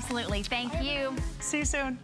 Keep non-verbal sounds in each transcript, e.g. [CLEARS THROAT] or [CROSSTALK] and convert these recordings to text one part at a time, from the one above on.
Absolutely. Thank you. See you soon.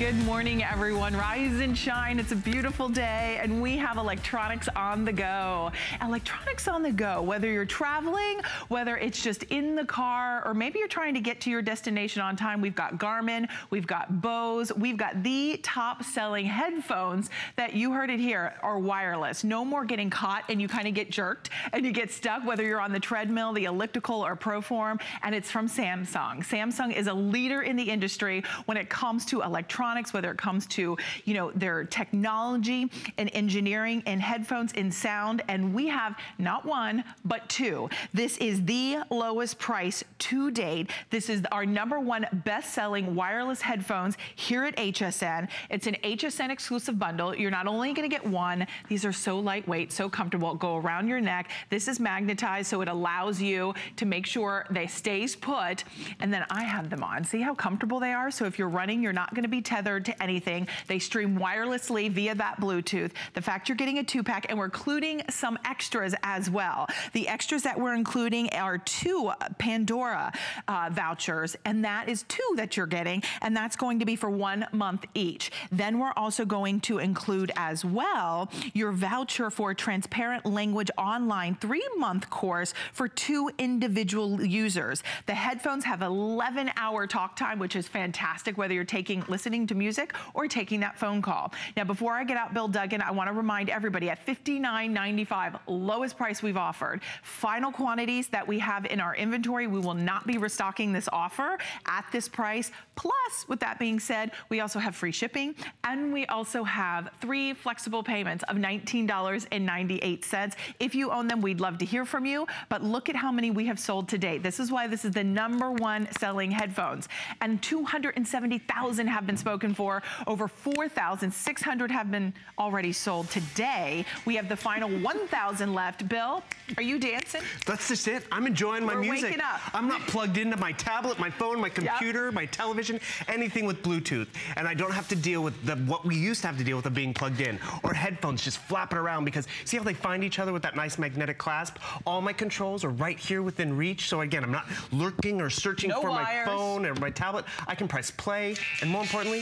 Good morning, everyone. Rise and shine. It's a beautiful day, and we have electronics on the go. Electronics on the go, whether you're traveling, whether it's just in the car, or maybe you're trying to get to your destination on time. We've got Garmin, we've got Bose, we've got the top selling headphones that you heard it here are wireless. No more getting caught and you kind of get jerked and you get stuck, whether you're on the treadmill, the elliptical, or Proform, and it's from Samsung. Samsung is a leader in the industry when it comes to electronics electronics, whether it comes to, you know, their technology and engineering and headphones and sound. And we have not one, but two. This is the lowest price to date. This is our number one best-selling wireless headphones here at HSN. It's an HSN exclusive bundle. You're not only gonna get one, these are so lightweight, so comfortable, go around your neck. This is magnetized, so it allows you to make sure they stays put. And then I have them on. See how comfortable they are? So if you're running, you're not gonna be tethered to anything. They stream wirelessly via that Bluetooth. The fact you're getting a two pack and we're including some extras as well. The extras that we're including are two Pandora uh, vouchers and that is two that you're getting and that's going to be for one month each. Then we're also going to include as well your voucher for transparent language online three month course for two individual users. The headphones have 11 hour talk time, which is fantastic, whether you're taking, listening to music or taking that phone call. Now, before I get out Bill Duggan, I wanna remind everybody at $59.95, lowest price we've offered. Final quantities that we have in our inventory, we will not be restocking this offer at this price. Plus, with that being said, we also have free shipping and we also have three flexible payments of $19.98. If you own them, we'd love to hear from you, but look at how many we have sold today. This is why this is the number one selling headphones. And 270,000 have been spoken spoken for. Over 4,600 have been already sold today. We have the final 1,000 left. Bill, are you dancing? That's just it. I'm enjoying my We're music. Waking up. I'm not plugged into my tablet, my phone, my computer, yep. my television, anything with Bluetooth. And I don't have to deal with the, what we used to have to deal with of being plugged in or headphones just flapping around because see how they find each other with that nice magnetic clasp? All my controls are right here within reach. So again, I'm not lurking or searching no for wires. my phone or my tablet. I can press play and more importantly,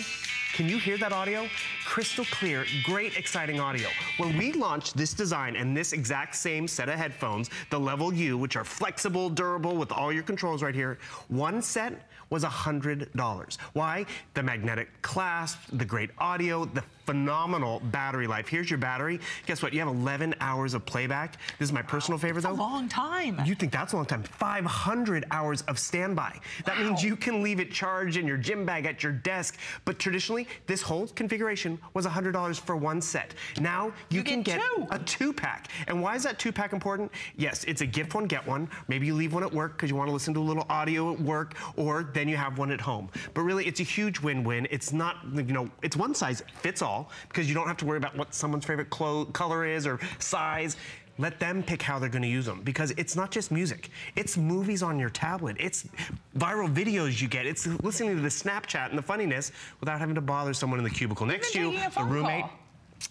can you hear that audio? Crystal clear, great exciting audio. When we launched this design and this exact same set of headphones, the Level U, which are flexible, durable with all your controls right here, one set was $100. Why? The magnetic clasp, the great audio, the phenomenal battery life. Here's your battery. Guess what? You have 11 hours of playback. This is my personal favorite that's though. a long time. You think that's a long time. 500 hours of standby. That wow. means you can leave it charged in your gym bag at your desk. But traditionally, this whole configuration was $100 for one set. Now you, you can get, get a two pack. And why is that two pack important? Yes, it's a gift one, get one. Maybe you leave one at work because you want to listen to a little audio at work or then you have one at home. But really, it's a huge win-win. It's not, you know, it's one size fits all because you don't have to worry about what someone's favorite color is or size let them pick how they're gonna use them because it's not just music. It's movies on your tablet. It's viral videos you get. It's listening to the Snapchat and the funniness without having to bother someone in the cubicle next to you, the roommate. Call.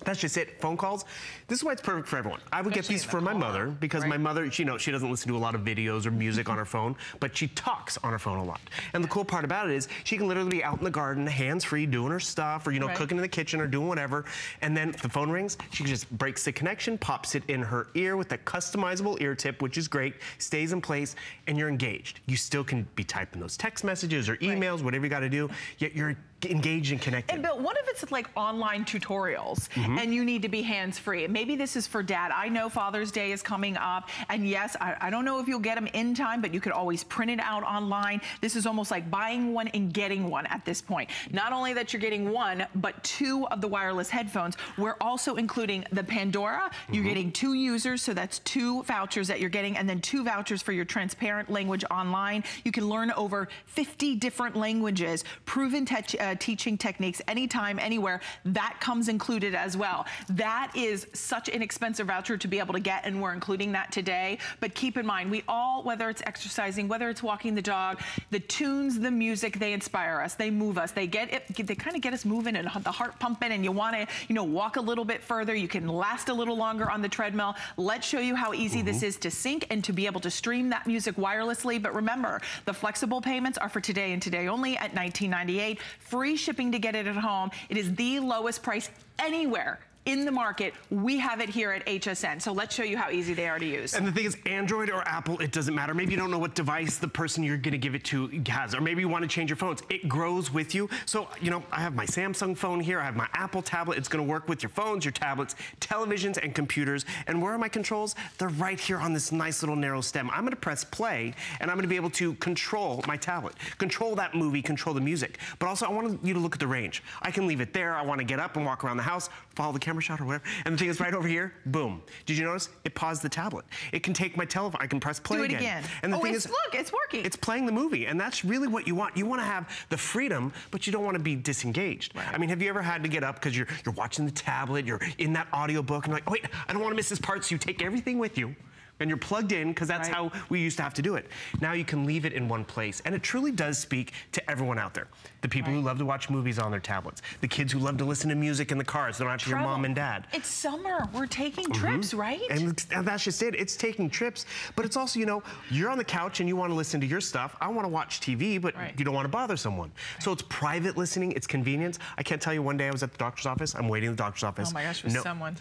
That's just it. Phone calls. This is why it's perfect for everyone. I would Especially get these for my mother because right. my mother, she, you know, she doesn't listen to a lot of videos or music on her phone, but she talks on her phone a lot. And the cool part about it is she can literally be out in the garden, hands-free, doing her stuff or, you know, right. cooking in the kitchen or doing whatever. And then if the phone rings, she just breaks the connection, pops it in her ear with a customizable ear tip, which is great, stays in place, and you're engaged. You still can be typing those text messages or emails, right. whatever you got to do, yet you're engaged and connected. And Bill, what if it's like online tutorials mm -hmm. and you need to be hands-free? Maybe this is for dad. I know Father's Day is coming up and yes, I, I, don't know if you'll get them in time, but you could always print it out online. This is almost like buying one and getting one at this point. Not only that you're getting one, but two of the wireless headphones. We're also including the Pandora. Mm -hmm. You're mm-hmm. getting two users, so that's two vouchers that you're getting, and then two vouchers for your transparent language online. You can learn over 50 different languages, proven touch, uh, uh, teaching techniques anytime, anywhere. That comes included as well. That is such an expensive voucher to be able to get, and we're including that today. But keep in mind, we all, whether it's exercising, whether it's walking the dog, the tunes, the music, they inspire us, they move us, they get it, they kind of get us moving and the heart pumping, and you want to, you know, walk a little bit further. You can last a little longer on the treadmill. Let's show you how easy mm -hmm. this mm-hmm. is to sync and to be able to stream that music wirelessly. But remember, the flexible payments are for today and today only at $19.98. Free shipping to get it at home. It is the lowest price anywhere in the market. We have it here at HSN. So let's show you how easy they are to use. And the thing is, Android or Apple, it doesn't matter. Maybe you don't know what device the person you're gonna give it to has, or maybe you wanna change your phones. It grows with you. So, you know, I have my Samsung phone here, I have my Apple tablet. It's gonna work with your phones, your tablets, televisions, and computers. And where are my controls? They're right here on this nice little narrow stem. I'm gonna press play, and I'm gonna be able to control my tablet, control that movie, control the music. But also, I want you to look at the range. I can leave it there. I wanna get up and walk around the house, follow the camera camera shot or whatever. And the thing is right over here, boom. Did you notice? It paused the tablet. It can take my telephone. I can press play Do it again. again. And the oh, thing is, look, it's working. It's playing the movie. And that's really what you want. You want to have the freedom, but you don't want to be disengaged. Right. I mean, have you ever had to get up because you're, you're watching the tablet, you're in that audiobook, and you're like, oh, wait, I don't want to miss this part, so you take everything with you and you're plugged in because that's right. how we used to have to do it. Now you can leave it in one place. And it truly does speak to everyone out there. The people right. who love to watch movies on their tablets. The kids who love to listen to music in the cars. They're not hear mom and dad. It's summer. We're taking mm -hmm. trips, right? And, and, that's just it. It's taking trips. But it's also, you know, you're on the couch and you want to listen to your stuff. I want to watch TV, but right. you don't want to bother someone. So it's private listening. It's convenience. I can't tell you one day I was at the doctor's office. I'm waiting in the doctor's office. Oh my gosh, with no, someone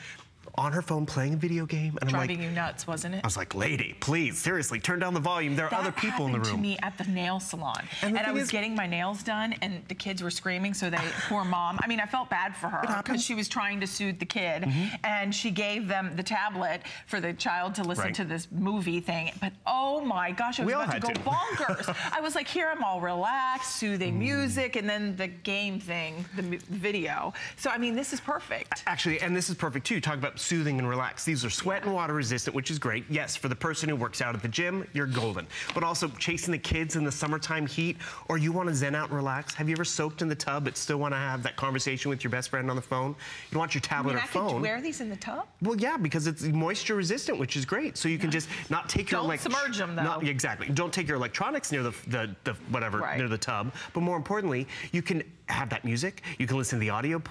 on her phone playing a video game. And Driving I'm like, you nuts, wasn't it? I was like, lady, please, seriously, turn down the volume. There are that other people in the room. to me at the nail salon. And, and I was is, getting my nails done and the kids were screaming, so they, [SIGHS] poor mom. I mean, I felt bad for her because she was trying to soothe the kid mm -hmm. and she gave them the tablet for the child to listen right. to this movie thing. But oh my gosh, I was we about to go to. [LAUGHS] bonkers. I was like, here I'm all relaxed, soothing mm. music, and then the game thing, the video. So, I mean, this is perfect. Actually, and this is perfect too. Talk about soothing and relax. These are sweat and water resistant, which is great. Yes, for the person who works out at the gym, you're golden. But also chasing the kids in the summertime heat, or you want to zen out and relax. Have you ever soaked in the tub but still want to have that conversation with your best friend on the phone? You want your tablet I mean, or I phone. Could wear these in the tub? Well, yeah, because it's moisture resistant, which is great. So you can just not take your Don't submerge them though. Not, exactly. Don't take your electronics near the the, the whatever right. near the tub. But more importantly, you can have that music. You can listen to the audio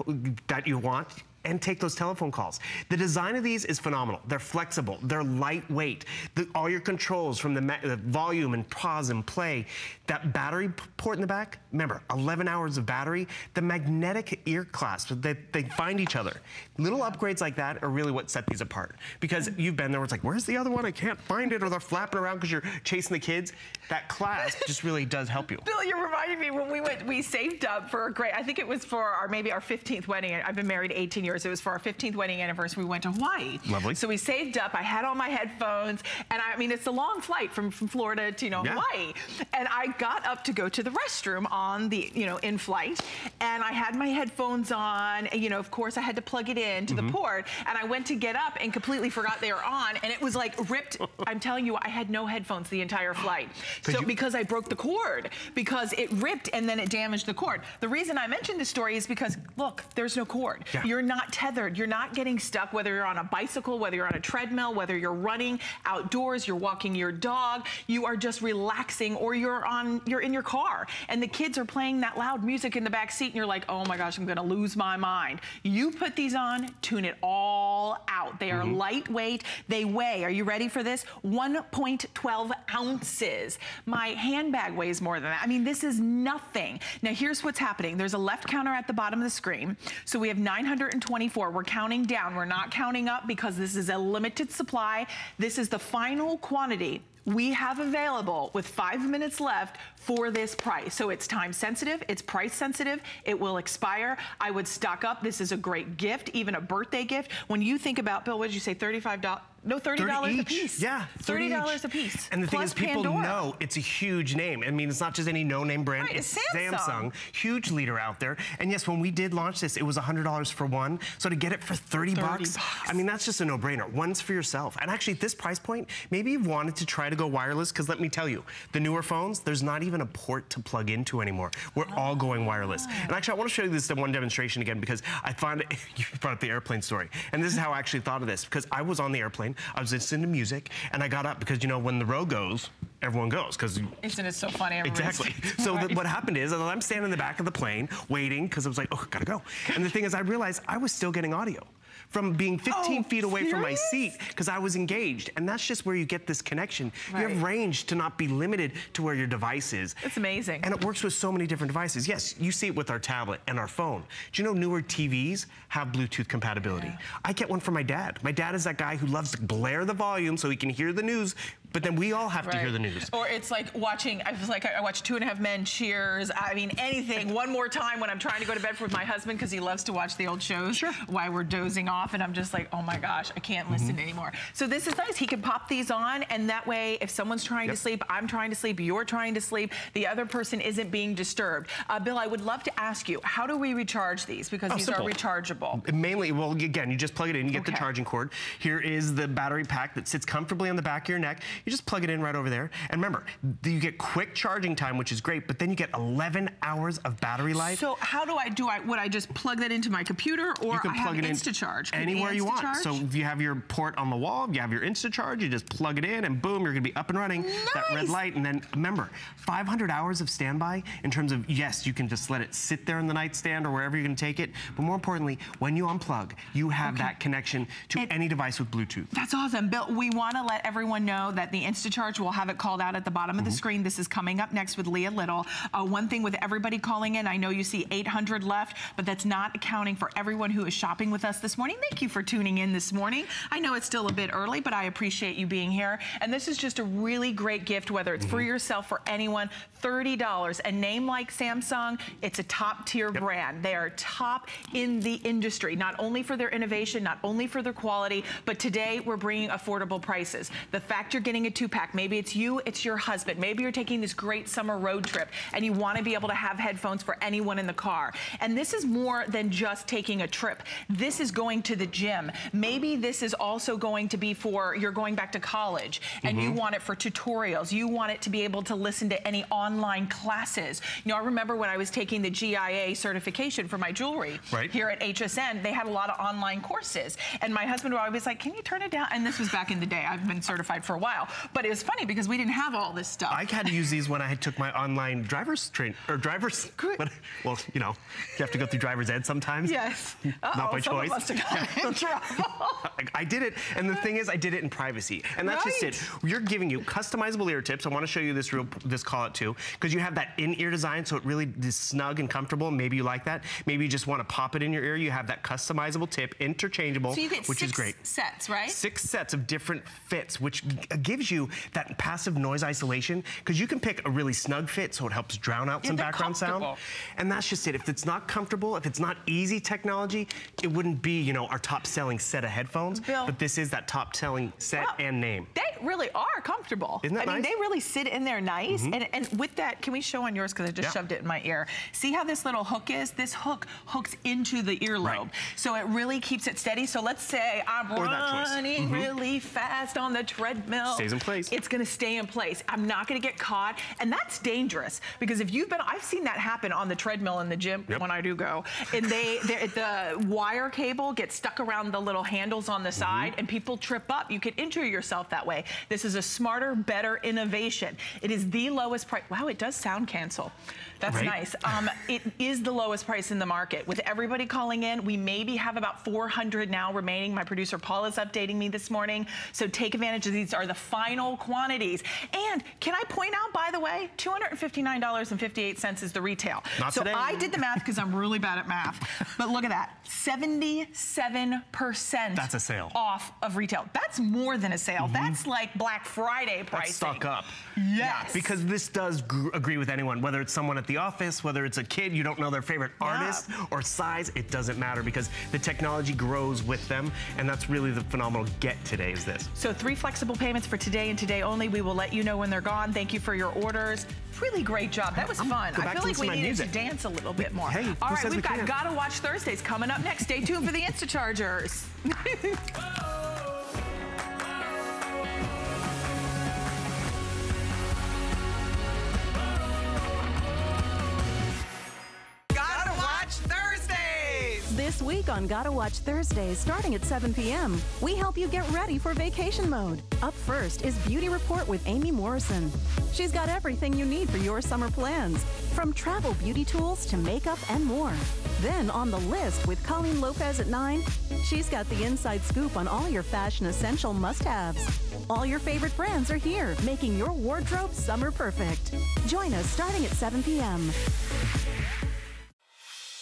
that you want and take those telephone calls. The design of these is phenomenal. They're flexible, they're lightweight. The, all your controls from the, the, volume and pause and play. That battery port in the back, remember, 11 hours of battery. The magnetic ear clasp, they, they find each other. Little upgrades like that are really what set these apart. Because you've been there where it's like, where's the other one? I can't find it, or they're flapping around because you're chasing the kids. That clasp just really does help you. Bill, you're reminding me when we went, we saved up for a great, I think it was for our, maybe our 15th wedding. I've been married 18 years years. It was for our 15th wedding anniversary. We went to Hawaii. Lovely. So we saved up. I had all my headphones. And I, I mean, it's a long flight from, from Florida to, you know, yeah. Hawaii. And I got up to go to the restroom on the, you know, in flight. And I had my headphones on. And, you know, of course, I had to plug it in to mm -hmm. the mm-hmm. port. And I went to get up and completely forgot they were on. And it was like ripped. [LAUGHS] I'm telling you, I had no headphones the entire flight. so because I broke the cord. Because it ripped and then it damaged the cord. The reason I mentioned this story is because, look, there's no cord. Yeah. You're not tethered. You're not getting stuck, whether you're on a bicycle, whether you're on a treadmill, whether you're running outdoors, you're walking your dog, you are just relaxing or you're on, you're in your car and the kids are playing that loud music in the back seat and you're like, oh my gosh, I'm gonna lose my mind. You put these on, tune it all out. They are mm -hmm. lightweight, they weigh, are you ready for this? 1.12 ounces. My handbag weighs more than that. I mean, this is nothing. Now here's what's happening. There's a left counter at the bottom of the screen. So we have 920 24. We're counting down. We're not counting up because this is a limited supply. This is the final quantity we have available with five minutes left for this price. So it's time sensitive, it's price sensitive, it will expire. I would stock up. This is a great gift, even a birthday gift. When you think about, Bill, what did you say, $35? No, $30 a piece. Yeah, $30 a piece. And the thing is, people Pandora. know it's a huge name. I mean, it's not just any no-name brand. Right, it's it's Samsung. huge leader out there. And yes, when we did launch this, it was $100 for one. So to get it for 30, 30 bucks, bucks. I mean, that's just a no-brainer. One's for yourself. And actually, at this price point, maybe you've wanted to try to go wireless, because let me tell you, the newer phones, there's not even a port to plug into anymore. We're all oh, going wireless. And actually, I want to show you this one demonstration again, because I find it, [LAUGHS] you brought up the airplane story. And this is how I actually thought of this, because I was on the airplane, I was listening to music, and I got up because, you know, when the row goes, everyone goes, because Isn't it so funny? Exactly. So what happened is, I'm standing in the back of the plane waiting because I was like, oh, gotta go. And the thing is, I realized I was still getting audio from being 15 Oh, feet away from my seat because I was engaged. And that's just where you get this connection. You have range to not be limited to where your device is. It's amazing. And it works with so many different devices. Yes, you see it with our tablet and our phone. Do you know newer TVs have Bluetooth compatibility? I get one for my dad. My dad is that guy who loves to blare the volume so he can hear the news, but then we all have to hear the news. Or it's like watching, I was like, I watch Two and a Half Men, Cheers, I mean, anything one more time when I'm trying to go to bed with my husband because he loves to watch the old shows Sure. while we're dozing off. And I'm just like, oh my gosh, I can't listen Mm-hmm. anymore. So this is nice. He can pop these on, and that way, if someone's trying to sleep, I'm trying to sleep, you're trying to sleep, the other person isn't being disturbed. Uh, Bill, I would love to ask you, how do we recharge these? Because Oh, these simple. are rechargeable. Mainly, well, again, you just plug it in, you get the charging cord. Here is the battery pack that sits comfortably on the back of your neck. You just plug it in right over there. And remember, you get quick charging time, which is great, but then you get 11 hours of battery life. So how do I do I would I just plug that into my computer or you can I have plug it in InstaCharge? Anywhere you want. InstaCharge? So if you have your port on the wall, you have your InstaCharge, you just plug it in and boom, you're gonna be up and running. That red light. And then remember, 500 hours of standby in terms of, yes, you can just let it sit there in the nightstand or wherever you're gonna take it. But more importantly, when you unplug, you have that connection to And- any device with Bluetooth. That's awesome. Bill, we want to let everyone know that the InstaCharge will have it called out at the bottom Mm-hmm. of the screen. This is coming up next with Leah Little. Uh, one thing with everybody calling in, I know you see 800 left, but that's not accounting for everyone who is shopping with us this morning. Thank you for tuning in this morning. I know it's still a bit early, but I appreciate you being here. And this is just a really great gift, whether it's for Mm-hmm. yourself or anyone. $30. A name like Samsung, it's a top tier brand. They are top in the industry, not only for their innovation, not only for their quality, but today we're bringing affordable prices. The fact you're getting a two pack, maybe it's you, it's your husband, maybe you're taking this great summer road trip and you want to be able to have headphones for anyone in the car. And this is more than just taking a trip. This is going to the gym. Maybe this is also going to be for you're going back to college and you mm-hmm. want it for tutorials. You want it to be able to listen to any online classes. You know, I remember when I was taking the GIA certification for my jewelry Right. here at HSN, they had a lot of online courses. And my husband would always like, can you turn it down? And this was back in the day. I've been certified for a while. But it was funny because we didn't have all this stuff. I had to use these when I took my online driver's train or driver's. Well, you know, you have to go through driver's ed sometimes. yes. Not Uh-oh, by choice. must have gotten. [LAUGHS] I- did it, and the thing is, I did it in privacy, and that's just it. You're giving you customizable ear tips. I want to show you this real this call it too, because you have that in-ear design, so it really is snug and comfortable. Maybe you like that. Maybe you just want to pop it in your ear. You have that customizable tip, interchangeable, So you get which six is great. sets, right? Six sets of different fits, which g- gives you that passive noise isolation, because you can pick a really snug fit, so it helps drown out Yeah, some background sound. And that's just it. If it's not comfortable, if it's not easy technology, it wouldn't be, you know, our top selling set of headphones. Bill. But this is that top selling set Wow. and name. They really are comfortable. Isn't that I mean, nice? Mm-hmm. they really sit in there nice. And, and with that, can we show on yours? Because I just Yeah. shoved it in my ear. See how this little hook is? This hook hooks into the earlobe. Right. So it really keeps it steady. So let's say I'm Or that choice. running really fast on the treadmill. Stays in place. It's going to stay in place. I'm not going to get caught. And that's dangerous because if you've been, I've seen that happen on the treadmill in the gym Yep. when I do go. And they, [LAUGHS] the wire cable gets stuck around the little handles on the Mm-hmm. side and people trip up. You could injure yourself that way. This is a smarter, better innovation. It is the lowest price. Wow, it does sound cancel. That's Right? nice. Um, [LAUGHS] it is the lowest price in the market. With everybody calling in, we maybe have about 400 now remaining. My producer Paul is updating me this morning. So take advantage of these are the final quantities. And can I point out, by the way, $259.58 is the retail. Not so today. I did the math because I'm really bad at math. But look at that, 77% That's a sale. off of retail. That's more than a sale. Mm-hmm. That's like Black Friday pricing. Let's stock up. Yes. Yeah, because this does agree with anyone, whether it's someone at the office, whether it's a kid, you don't know their favorite artist or size, it doesn't matter because the technology grows with them. And that's really the phenomenal get today is this. So three flexible payments for today and today only. We will let you know when they're gone. Thank you for your orders. Really great job. That was I'm- fun. I feel like we listen to my needed music. to dance a little bit more. Hey, All who right, says we've we got can't? Gotta Watch Thursdays coming up next. Stay tuned for the Insta Instachargers. [LAUGHS] This week on Gotta Watch Thursdays, starting at 7 p.m., we help you get ready for vacation mode. Up first is Beauty Report with Amy Morrison. She's got everything you need for your summer plans, from travel beauty tools to makeup and more. Then on the list with Colleen Lopez at 9, she's got the inside scoop on all your fashion essential must haves. All your favorite brands are here, making your wardrobe summer perfect. Join us starting at 7 p.m.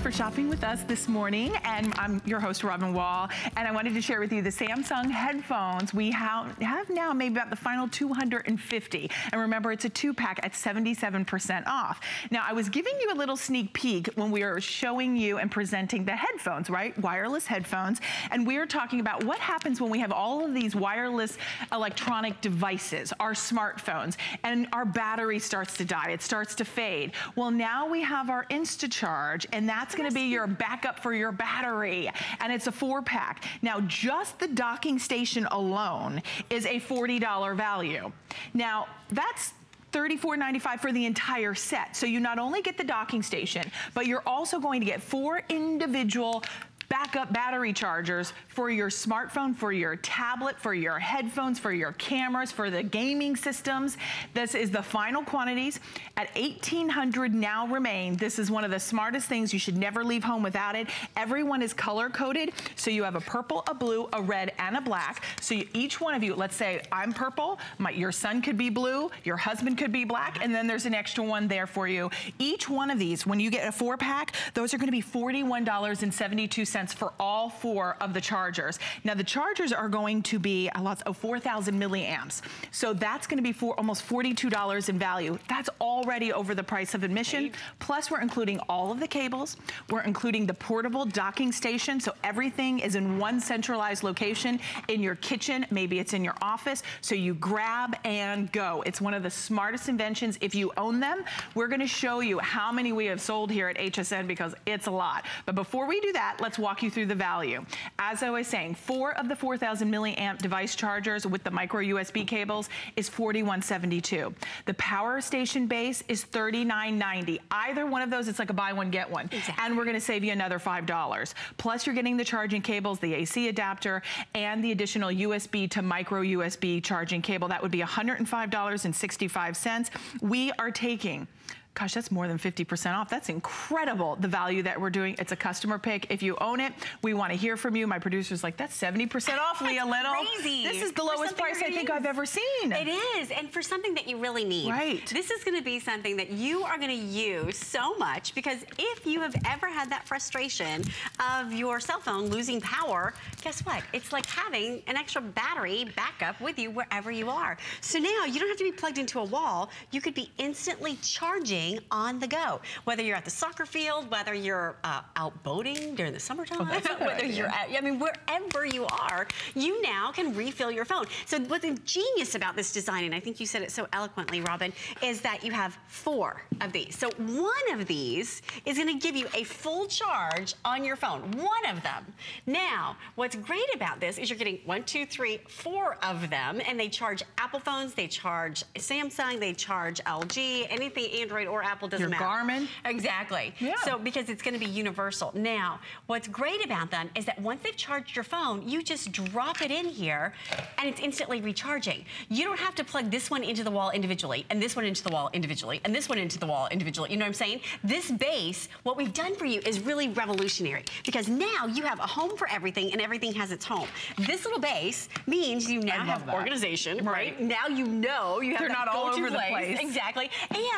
For shopping with us this morning. And I'm your host, Robin Wall. And I wanted to share with you the Samsung headphones. We have, have now maybe about the final 250. And remember, it's a two pack at 77% off. Now, I was giving you a little sneak peek when we were showing you and presenting the headphones, right? Wireless headphones. And we are talking about what happens when we have all of these wireless electronic devices, our smartphones, and our battery starts to die. It starts to fade. Well, now we have our InstaCharge, and that's gonna be your backup for your battery. And it's a four pack. Now, just the docking station alone is a $40 value. Now, that's $34.95 for the entire set. So you not only get the docking station, but you're also going to get four individual backup battery chargers for your smartphone, for your tablet, for your headphones, for your cameras, for the gaming systems. This is the final quantities. At 1,800 now remain. This is one of the smartest things. You should never leave home without it. Everyone is color coded. So you have a purple, a blue, a red, and a black. So you, each one of you, let's say I'm purple, my, your son could be blue, your husband could be black, and then there's an extra one there for you. Each one of these, when you get a four pack, those are gonna be $41.72 for all four of the chargers. Now the chargers are going to be a lot of 4,000 milliamps. So that's gonna be for almost $42 in value. That's already over the price of admission. Plus we're including all of the cables. We're including the portable docking station. So everything is in one centralized location in your kitchen. Maybe it's in your office. So you grab and go. It's one of the smartest inventions. If you own them, we're gonna show you how many we have sold here at HSN because it's a lot. But before we do that, let's walk you through the value. As I was saying, four of the 4,000 milliamp device chargers with the micro USB cables is 4172. The power station base is 39.90. Either one of those, it's like a buy one, get one. And we're gonna save you another $5. Plus you're getting the charging cables, the AC adapter, and the additional USB to micro USB charging cable. That would be $105.65. We are taking Gosh, that's more than 50% off. That's incredible, the value that we're doing. It's a customer pick. If you own it, we want to hear from you. My producer's like, that's 70% off, Leah Little. crazy. This is the lowest price I think use. I've ever seen. It is, and for something that you really need. Right. This is gonna be something that you are gonna use so much because if you have ever had that frustration of your cell phone losing power, guess what? It's like having an extra battery backup with you wherever you are. So now you don't have to be plugged into a wall. You could be instantly charging charging on the go. Whether you're at the soccer field, whether you're uh, out boating during the summertime, whether you're at, I mean, wherever you are, you now can refill your phone. So what's genius about this design, and I think you said it so eloquently, Robin, is that you have four of these. So one of these is gonna give you a full charge on your phone, one of them. Now, what's great about this is you're getting one, two, three, four of them, and they charge Apple phones, they charge Samsung, they charge LG, anything Android or Apple doesn't Your matter. Garmin. Exactly. Yeah. So because it's gonna be universal. Now, what's great about them is that once they've charged your phone, you just drop it in here and it's instantly recharging. You don't have to plug this one into the wall individually and this one into the wall individually and this one into the wall individually. You know what I'm saying? This base, what we've done for you is really revolutionary because now you have a home for everything and everything has its home. This little base means you now have that. organization, right? Right. Now you know you have They're not all over the place. Exactly.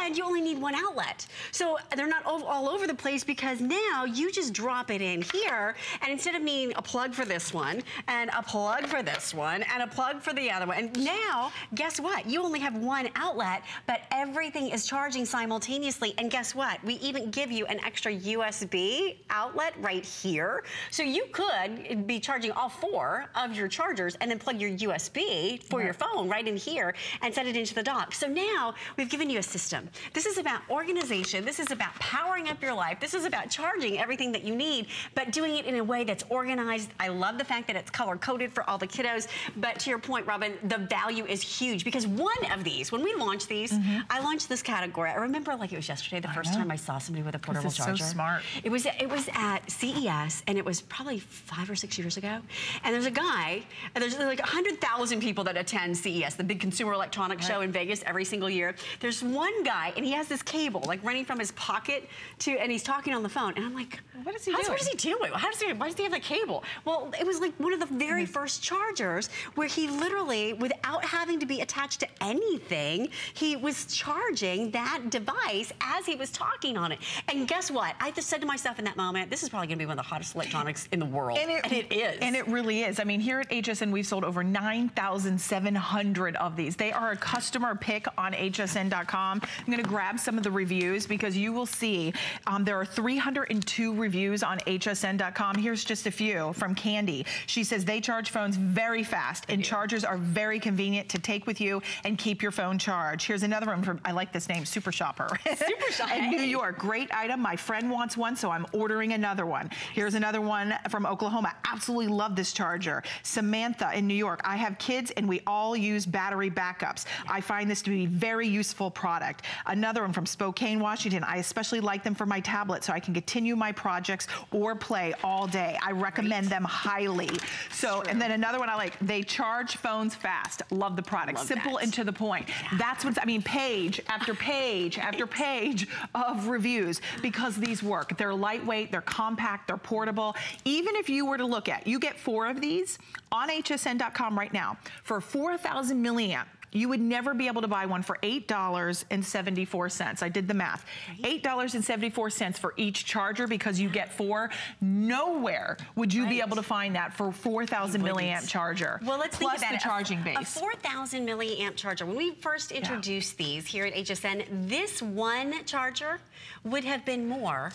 And you only need one outlet. So they're not all, all over the place because now you just drop it in here and instead of needing a plug for this one and a plug for this one and a plug for the other one, and now guess what? You only have one outlet, but everything is charging simultaneously. And guess what? We even give you an extra USB outlet right here. So you could be charging all four of your chargers and then plug your USB for your phone right in here and set it into the dock. So now we've given you a system. This is about organization. This is about powering up your life. This is about charging everything that you need, but doing it in a way that's organized. I love the fact that it's color coded for all the kiddos. But to your point, Robin, the value is huge because one of these, when we launched these, mm-hmm. I launched this category. I remember like it was yesterday, the first know. time I saw somebody with a portable it's so charger. smart. It was it was at CES and it was probably five or six years ago. And there's a guy, and there's like 100,000 people that attend CES, the big consumer electronics show in Vegas every single year. There's one guy and he has this cable like running from his pocket to, and he's talking on the phone. And I'm like, What is he doing? What is he doing? How does he, why does he have the cable? Well, it was like one of the very mm-hmm. first chargers where he literally, without having to be attached to anything, he was charging that device as he was talking on it. And guess what? I just said to myself in that moment, this is probably gonna be one of the hottest electronics in the world. And it is. And it really is. I mean, here at HSN, we've sold over 9,700 of these. They are a customer pick on hsn.com. I'm going to grab some of the reviews because you will see um, there are 302 reviews on hsn.com. Here's just a few from Candy. She says they charge phones very fast and chargers are very convenient to take with you and keep your phone charged. Here's another one from, I like this name, Super Shopper. Super [LAUGHS] Shopper. In New York, great item. My friend wants one, so I'm ordering another one. Here's another one from Oklahoma. Absolutely love this charger. Samantha in New York. I have kids and we all use battery backups. I find this to be a very useful product. Another one from Spokane, Washington. I especially like them for my tablet so I can continue my projects or play all day. I recommend them highly. So, and then another one I like, they charge phones fast. Love the product. Love Simple that. and to the point. That's what's, I mean, page after page after page of reviews because these work. They're lightweight, they're compact, they're portable. Even if you were to look at, you get four of these on hsn.com right now for 4,000 milliamp. You would never be able to buy one for $8.74. I did the math. $8.74 for each charger because you get four. Nowhere would you be able to find that for 4,000 milliamp charger. Well, let's plus think about the it. Charging base. a, base. 4,000 milliamp charger. When we first introduced these here at HSN, this one charger would have been more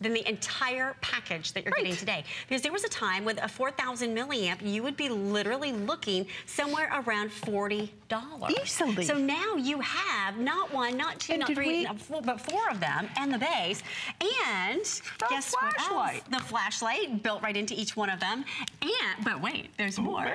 than the entire package that you're getting today. Because there was a time with a 4,000 milliamp, you would be literally looking somewhere around $40. Easily. So now you have not one, not two, And not three, not four, but four of them and the base. And guess what else? The flashlight built right into each one of them. And, but wait, there's more.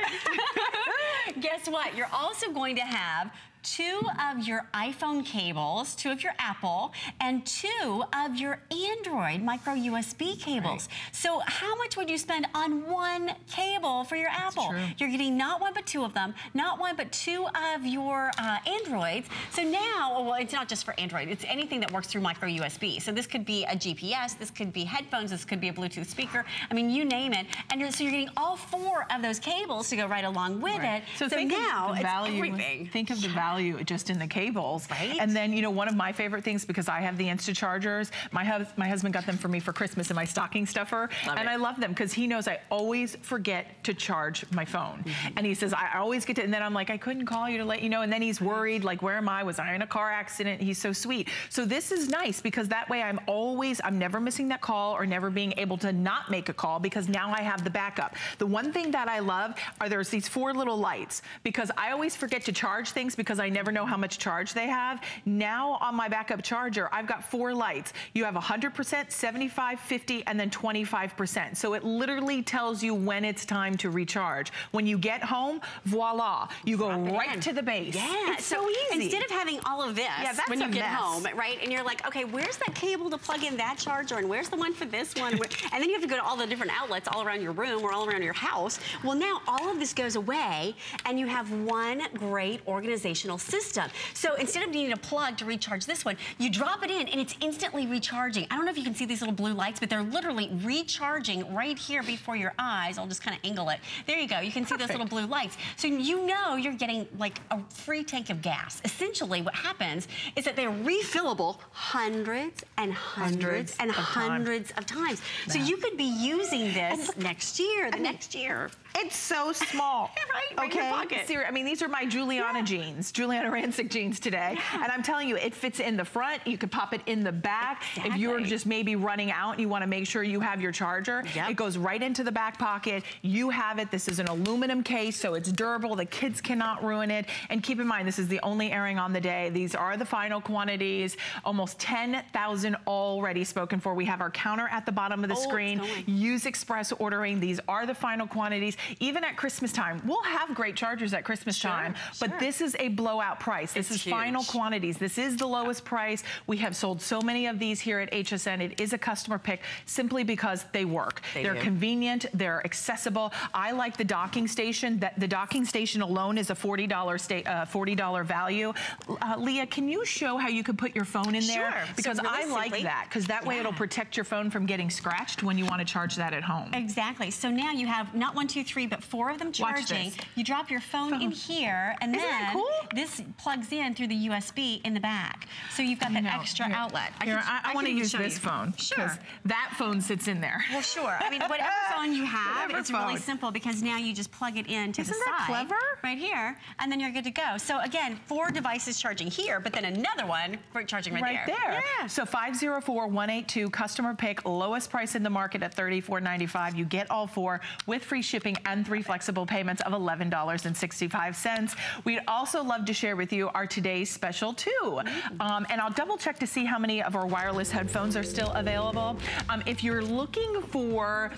[LAUGHS] Guess what? You're also going to have two of your iPhone cables, two of your Apple, and two of your Android micro USB cables. So how much would you spend on one cable for your Apple? true. You're getting not one but two of them, not one but two of your uh, Androids. So now, well, it's not just for Android, it's anything that works through micro USB. So this could be a GPS, this could be headphones, this could be a Bluetooth speaker. I mean, you name it. And you're, so you're getting all four of those cables to go right along with Right. it. So, think now of the it's everything. Think of the value value just in the cables. Right. And then, you know, one of my favorite things, because I have the Insta chargers, my, hus my husband got them for me for Christmas in my stocking stuffer. Love and it. I love them because he knows I always forget to charge my phone. Mm-hmm. And he says, I I always get to, and then I'm like, I couldn't call you to let you know. And then he's worried, like, where am I? Was I in a car accident? He's so sweet. So this is nice because that way I'm always, I'm never missing that call or never being able to not make a call because now I have the backup. The one thing that I love are there's these four little lights because I always forget to charge things because I never know how much charge they have. Now on my backup charger, I've got four lights. You have 100%, 75, 50, and then 25%. So it literally tells you when it's time to recharge. When you get home, voila, you go Drop it right in. to the base. Yeah, It's so, easy. Instead of having all of this Yeah, when you get mess. home, right? And you're like, okay, where's that cable to plug in that charger, and where's the one for this one? And then you have to go to all the different outlets all around your room or all around your house. Well, now all of this goes away, and you have one great organizational system. So instead of needing a plug to recharge this one, you drop it in, and it's instantly recharging. I don't know if you can see these little blue lights, but they're literally recharging right here before your eyes. I'll just kind of angle it. There you go. You can see those little blue lights. So you know you're getting like a free tank of gas. Essentially, what happens is that they're refillable hundreds and hundreds, Hundreds and of hundreds of times. So you could be using this next year, the next year. It's so small. [LAUGHS] Right, okay. pocket. I mean, these are my Giuliana jeans, Giuliana Rancic jeans today. And I'm telling you, it fits in the front. You could pop it in the back. If you're just maybe running out and you want to make sure you have your charger, Yep. it goes right into the back pocket. You have it. This is an aluminum case, so it's durable. The kids cannot ruin it. And keep in mind, this is the only airing on the day. These are the final quantities. Almost 10,000 already spoken for. We have our counter at the bottom of the Oh, screen. Use express ordering. These are the final quantities. Even at Christmas time, we'll have great chargers at Christmas Sure, time, sure. but this is a blowout price. This It's is final quantities. This is the lowest price. We have sold so many of these here at HSN. It is a customer pick simply because they work. They are convenient. They're accessible. I like the docking station. That the docking station alone is a $40 sta- uh, $40 value. Uh, Leah, can you show how you could put your phone in there? Sure. So Because really I like that because that way it'll protect your phone from getting scratched when you want to charge that at home. Exactly. So now you have not one, two, three, but four of them charging. You drop your phone, in here, and Isn't that then cool? this plugs in through the USB in the back. So you've got I that know. extra Here- outlet. Here, can- I, I, want to use this you. phone. Sure. That phone sits in there. Well, sure. I mean, whatever [LAUGHS] phone you have, Whatever it's really simple because now you just plug it in to Isn't the that side. clever? Right here, and then you're good to go. So again, four devices charging here, but then another one for charging right, Right there. Yeah. So 504-182, customer pick, lowest price in the market at $34.95. You get all four with free shipping and three flexible payments of $11.65. We'd also love to share with you our today's special too. Um, and I'll double check to see how many of our wireless headphones are still available. Um, if you're looking for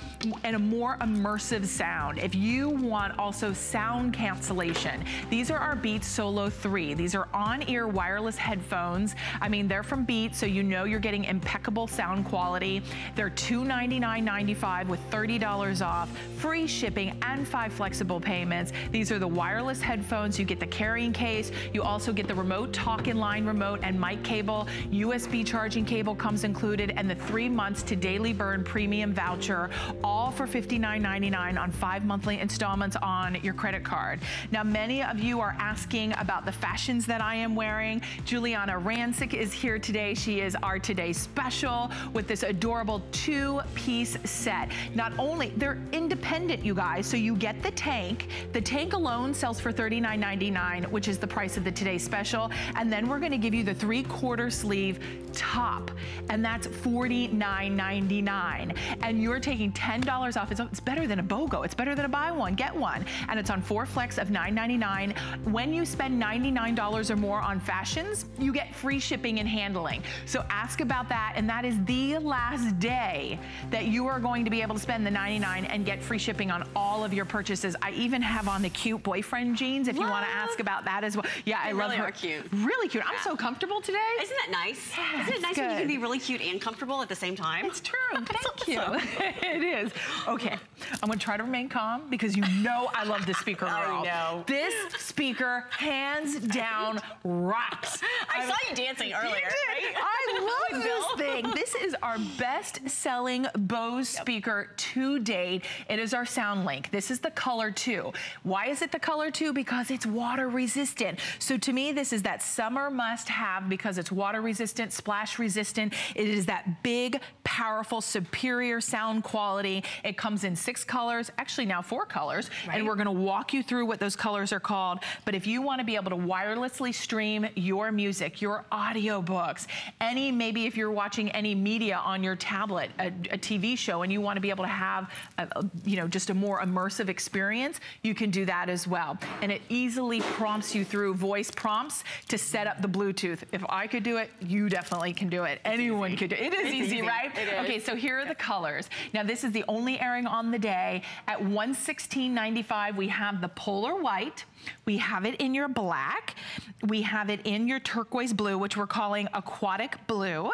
an, a more immersive sound, if you want also sound cancellation, these are our Beats Solo 3. These are on-ear wireless headphones. I mean, they're from Beats, so you know you're getting impeccable sound quality. They're $299.95 with $30 off, free shipping, and five flexible payments. These are the wireless headphones. You get the carrying case. You also get the remote talk-in-line remote and mic cable. USB charging cable comes included, and the three months to Daily Burn premium voucher, all for $59.99 on five monthly installments on your credit card. Now, many of you are asking about the fashions that I am wearing. Giuliana Rancic is here today. She is our today special with this adorable two-piece set. Not only, they're independent, you guys, so you get the tank. The tank alone sells for $39.99, which is the price of the today special. And then we're gonna give you the three-quarter sleeve top, and that's $49.99. And you're taking $10 off. It's, it's better than a BOGO. It's better than a buy one, get one. And it's on four flex of $9.99. When you spend $99 or more on fashions, you get free shipping and handling. So ask about that, and that is the last day that you are going to be able to spend the 99 and get free shipping on all of your purchases. I even have on the cute boyfriend jeans if you want to ask about that as well. Yeah, I They love really her. cute. Really cute. I'm so comfortable today. Isn't that nice? Yeah, Isn't it nice when you can be really cute and comfortable at the same time? It's true. [LAUGHS] Thank you. [LAUGHS] it is. Okay. I'm gonna try to remain calm because you know I love this speaker, [LAUGHS] girl. I know. This speaker, hands down, rocks. [LAUGHS] I saw you dancing earlier. You did. right? I [LAUGHS] love this thing. This is our best-selling Bose speaker to date. It is our SoundLink. This is the color two. Why is it the color two? Because it's water resistant. So to me, this is that summer must-have because it's water resistant, splash resistant. It is that big, powerful, superior sound quality. It comes in six colors, actually now four colors, Right. and we're gonna walk you through what those colors are called. But if you wanna be able to wirelessly stream your music, your audiobooks, any, maybe if you're watching any media on your tablet, a, a TV show, and you wanna be able to have, a, a- you know, just a more immersive experience, you can do that as well. And it easily prompts you through voice prompts to set up the Bluetooth. If I could do it, you definitely can do it. Anyone could do it. It is easy, easy. right? It is. Okay, so here are the colors. Now this is the only airing on the day. At 116.95, we have the polar white. We have it in your black. We have it in your turquoise blue, which we're calling aquatic blue.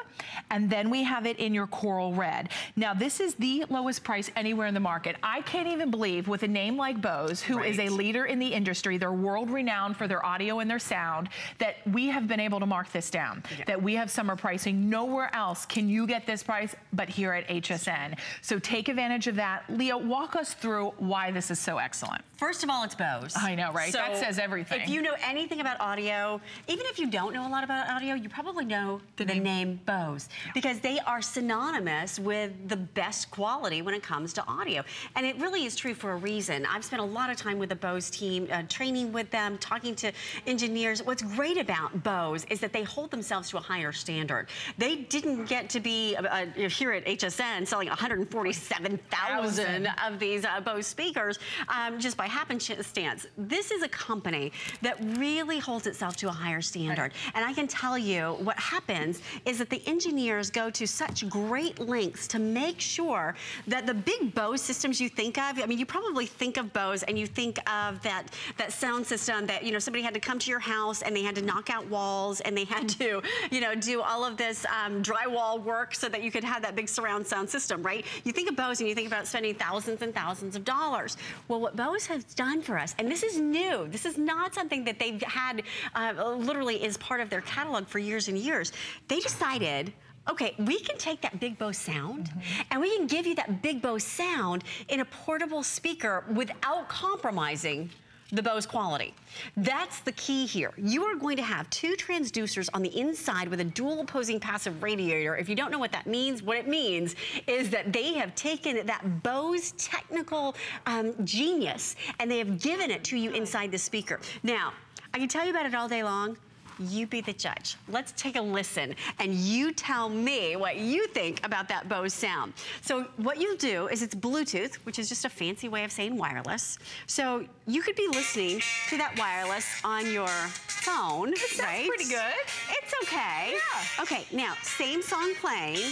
And then we have it in your coral red. Now this is the lowest price anywhere in the market. I can't even believe with a name like Bose, who is a leader in the industry, they're world renowned for their audio and their sound, that we have been able to mark this down, that we have summer pricing. Nowhere else can you get this price but here at HSN. So take advantage of that. Leah, walk us through why this is so excellent. First of all, it's Bose. I know, right? That says everything. If you know anything about audio, even if you don't know a lot about audio, you probably know the, name. Bose because they are synonymous with the best quality when it comes to audio. And it really is true for a reason. I've spent a lot of time with the Bose team, uh, training with them, talking to engineers. What's great about Bose is that they hold themselves to a higher standard. They didn't get to be uh, uh, here at HSN selling 147,000 of these uh, Bose speakers um, just by happenstance. This is a company that really holds itself to a higher standard. And I can tell you what happens is that the engineers go to such great lengths to make sure that the big Bose systems you think of, I mean, you probably think of Bose and you think of that, that sound system that, you know, somebody had to come to your house and they had to knock out walls and they had to, you know, do all of this um, drywall work so that you could have that big surround sound system, right? You think of Bose and you think about spending thousands and thousands of dollars. Well, what Bose has done for us, and this is new, this is not something that they've had uh, literally is part of their catalog for years and years. They decided okay, we can take that big Bose sound and we can give you that big Bose sound in a portable speaker without compromising the Bose quality. That's the key here. You are going to have two transducers on the inside with a dual opposing passive radiator. If you don't know what that means, what it means is that they have taken that Bose technical um, genius and they have given it to you inside the speaker. Now, I can tell you about it all day long. You be the judge. Let's take a listen and you tell me what you think about that Bose sound. So what you'll do is it's Bluetooth, which is just a fancy way of saying wireless. So you could be listening to that wireless on your phone, right? pretty good. It's okay. Yeah. Okay, now same song playing.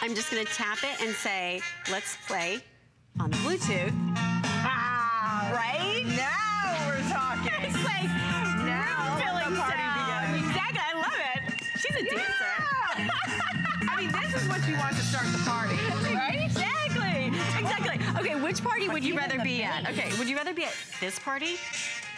I'm just gonna tap it and say, let's play on the Bluetooth. Want to start the party, [LAUGHS] right? Exactly. Exactly. Okay, which party would you rather be at? Okay, would you rather be at this party,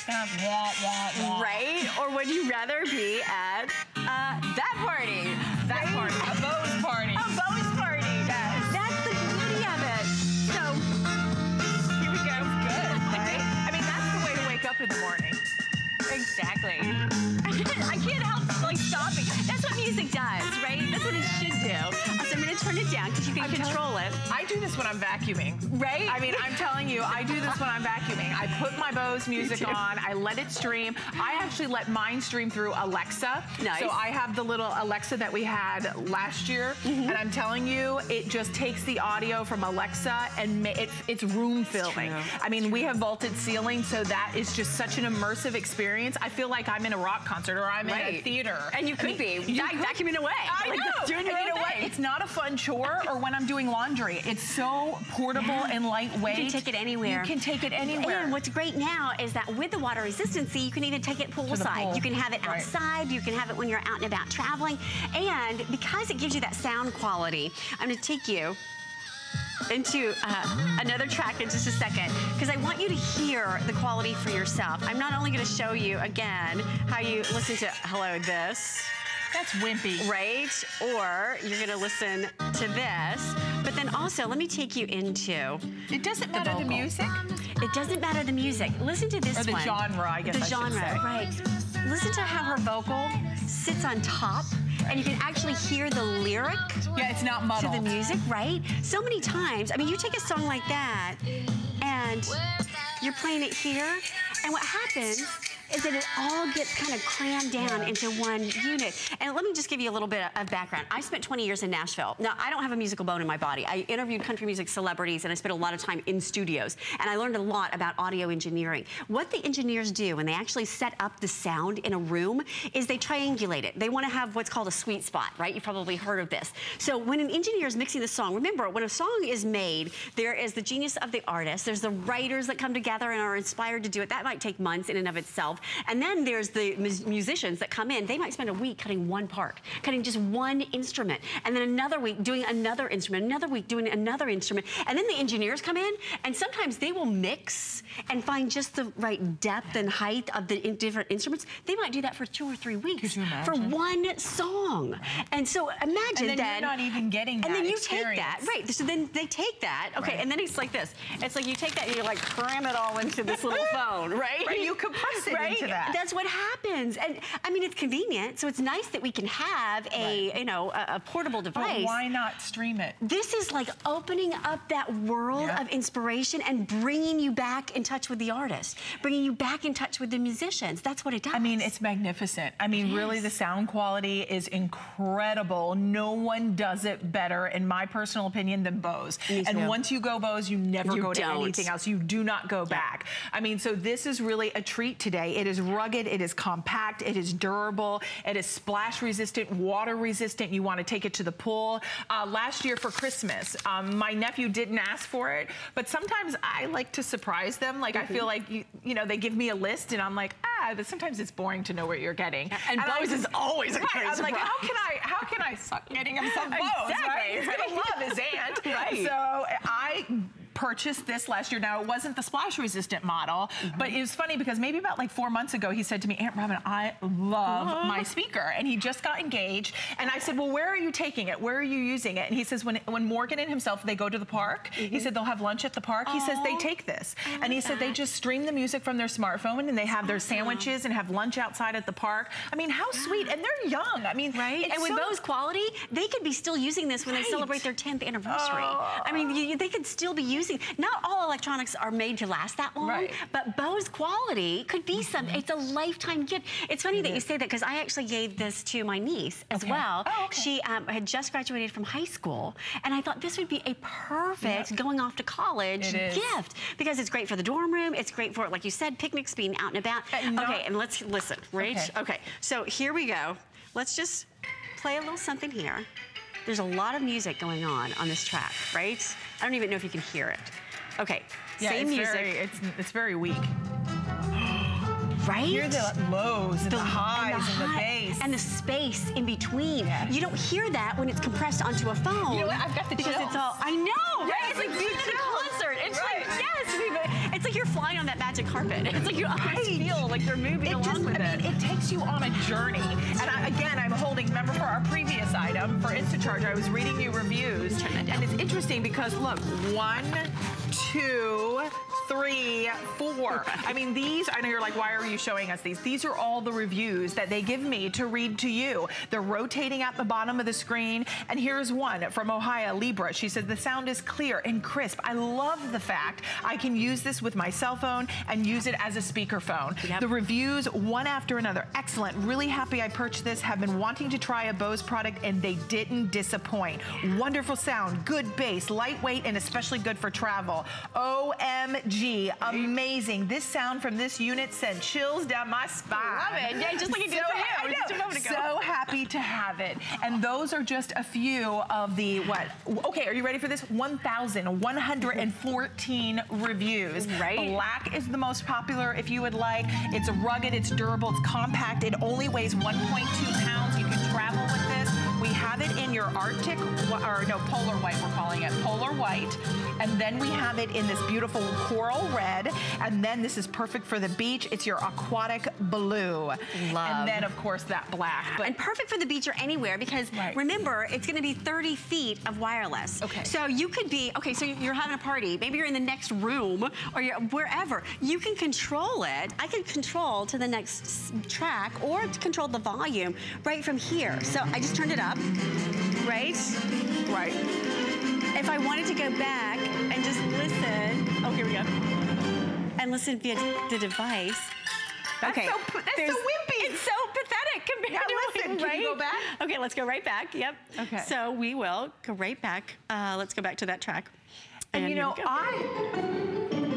right? Or would you rather be at uh, that party? That Right? party, a Bose party. A Bose party. Yes. That's the beauty of it. So Here we go. Good, right? I mean, that's the way to wake up in the morning. Exactly. [LAUGHS] I can't help like stopping. That's what music does, right? That's what it should do. I'm you can control it. I do this when I'm vacuuming. Right? I mean, I'm telling you, I do this when I'm vacuuming. I put my Bose music on, I let it stream. I actually let mine stream through Alexa. Nice. So I have the little Alexa that we had last year, Mm-hmm. and I'm telling you, it just takes the audio from Alexa and it, it's room filling. I mean, we have vaulted ceiling, so that is just such an immersive experience. I feel like I'm in a rock concert or I'm in a theater. And you I could mean, be you vacuuming away. I Like, know. doing your and you know what? It's not a fun chore or when I'm doing laundry. It's so portable and lightweight. You can take it anywhere. You can take it anywhere. And what's great now is that with the water resistancy, you can even take it poolside. pool. You can have it Right. outside. You can have it when you're out and about traveling. And because it gives you that sound quality, I'm going to take you into uh, another track in just a second because I want you to hear the quality for yourself. I'm not only going to show you again how you listen to Hello This. That's wimpy. Right? Or you're going to listen to this. But then also, let me take you into. It doesn't matter the, vocal. music? It doesn't matter the music. Listen to this Or the one. genre, I guess The I genre, right. Listen to how her vocal sits on top, and you can actually hear the lyric Yeah, it's not muddled. to the music, right? So many times, I mean, you take a song like that, and you're playing it here, and what happens is that it all gets kind of crammed down into one unit. And let me just give you a little bit of background. I spent 20 years in Nashville. Now, I don't have a musical bone in my body. I interviewed country music celebrities, and I spent a lot of time in studios, and I learned a lot about audio engineering. What the engineers do when they actually set up the sound in a room is they triangulate it. They want to have what's called a sweet spot, right? You've probably heard of this. So when an engineer is mixing the song, remember, when a song is made, there is the genius of the artist. There's the writers that come together and are inspired to do it. That might take months in and of itself. And then there's the musicians that come in. They might spend a week cutting one part, cutting just one instrument, and then another week doing another instrument, another week doing another instrument. And then the engineers come in, and sometimes they will mix and find just the right depth and height of the in- different instruments. They might do that for two or three weeks for one song. And so imagine And then you're not even getting that and then you take that, right? So then they take that, okay, Right. and then it's like this. It's like you take that and you like cram it all into this little [LAUGHS] phone, right? Right, you compress it right? Into that. That's what happens. And I mean, it's convenient, so it's nice that we can have a, Right. you know, a, a portable But device. why not stream it? This is like opening up that world Yeah. of inspiration and bringing you back in touch with the artist, bringing you back in touch with the musicians. That's what it does. I mean, it's magnificent. I mean, really, the sound quality is incredible. No one does it better, in my personal opinion, than Bose. Me And too. once you go Bose, you never You go to don't. anything else. You do not go back. I mean, so this is really a treat today. It is rugged, it is compact, it is durable, it is splash resistant, water resistant. You want to take it to the pool. Uh, last year for Christmas, um, my nephew didn't ask for it, but sometimes I like to surprise them. Like, I feel like, you, you know, they give me a list and I'm like, ah, but sometimes it's boring to know what you're getting. And I Bose is always a right, I'm like, how can I, how can I suck getting him some [LAUGHS] Bose, Exactly, right? He's gonna love his aunt. [LAUGHS] Right. So I purchased this last year. Now it wasn't the splash resistant model, Mm-hmm. but it was funny because maybe about like four months ago he said to me, Aunt Robin, I love my speaker, and he just got engaged. And I said, Well, where are you taking it? Where are you using it? And he says, When when Morgan and himself they go to the park, he said they'll have lunch at the park. He says they Mm-hmm. Take this, and he said they just stream the music from their smartphone and they have their sandwiches and have lunch outside at the park. I mean, how sweet! And they're young. I mean, Right? And with so- Bose quality, they could be still using this when Right. they celebrate their 10th anniversary. I mean, you- they could still be using. Not all electronics are made to last that long, Right. But Bose quality could be some. It's a lifetime gift. It's funny that you say that because I actually gave this to my niece as Okay. well. Oh, okay. She um, had just graduated from high school, and I thought this would be a perfect going off to college It is. gift because it's great for the dorm room. It's great for, like you said, picnics, being out and about. And okay, and let's listen, right? Okay. Okay, so here we go. Let's just play a little something here. There's a lot of music going on on this track, right? I don't even know if you can hear it. Okay, Yeah, same it's music, Very, it's it's very weak. Right? You hear the lows and the, highs and the, high- bass. and the space in between. Yeah. You don't hear that when it's compressed onto a phone. You know what? I've got the because chills. it's all. I know, right? Yes, It's like being the at a concert. It's Right. like yes, it's like you're flying on that magic carpet. [LAUGHS] It's like you Right. feel like you're moving it along just, with I it. mean, it takes you on a journey. And I, again, I'm holding, remember for our previous item, for Instacharge, I was reading you reviews. Turn that down. And it's interesting because look, one, two, three, four. I mean, these, I know you're like, why are you showing us these? These are all the reviews that they give me to read to you. They're rotating at the bottom of the screen. And here's one from Ohio, Libra. She says, the sound is clear and crisp. I love the fact I can use this with my cell phone and use it as a speakerphone. Yep. The reviews, one after another, excellent. Really happy I purchased this. Have been wanting to try a Bose product and they didn't disappoint. Wonderful sound, good bass, lightweight, and especially good for travel. OMG, amazing. This sound from this unit sent chills down my spine. Love it. Yeah, just like it did for you I just a moment ago. So happy to have it. And those are just a few of the, what? Okay, are you ready for this? 1,114 reviews. Right. Black is the most popular if you would like. It's rugged, it's durable, it's compact. It only weighs 1.2 pounds. You can travel with this we have it in your Arctic, or no, polar white, we're calling it, polar white. And then we have it in this beautiful coral red. And then this is perfect for the beach. It's your aquatic blue. Love. And then, of course, that black. But and perfect for the beach or anywhere because Right. remember, it's gonna be 30 feet of wireless. Okay. So you could be, okay, so you're having a party, maybe you're in the next room or you're wherever. You can control it. I can control to the next track or control the volume right from here. So I just turned it up, right? right. If I wanted to go back and just listen, oh, here we go. And listen via the device. That's okay. so that's so wimpy. It's so pathetic compared Yeah, to listen, can right? go back? Okay, let's go right back. Yep. Okay. So we will go right back. Uh, let's go back to that track. And, you know. I,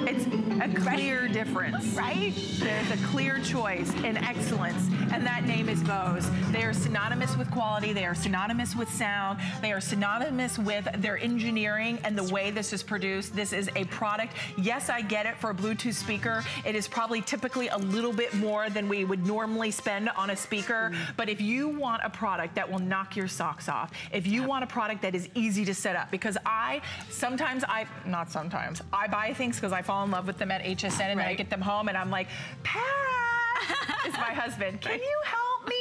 it's a clear difference. Right? There's a clear choice in excellence, and that name is Bose. They are synonymous with quality, they are synonymous with sound, they are synonymous with their engineering and the way this is produced. This is a product, yes, I get it for a Bluetooth speaker. It is probably typically a little bit more than we would normally spend on a speaker, but if you want a product that will knock your socks off, if you want a product that is easy to set up, because I, sometimes I, not sometimes, I buy things because I fall in love with them at HSN and then I get them home and I'm like, Pat is my husband. [LAUGHS] Can you help me?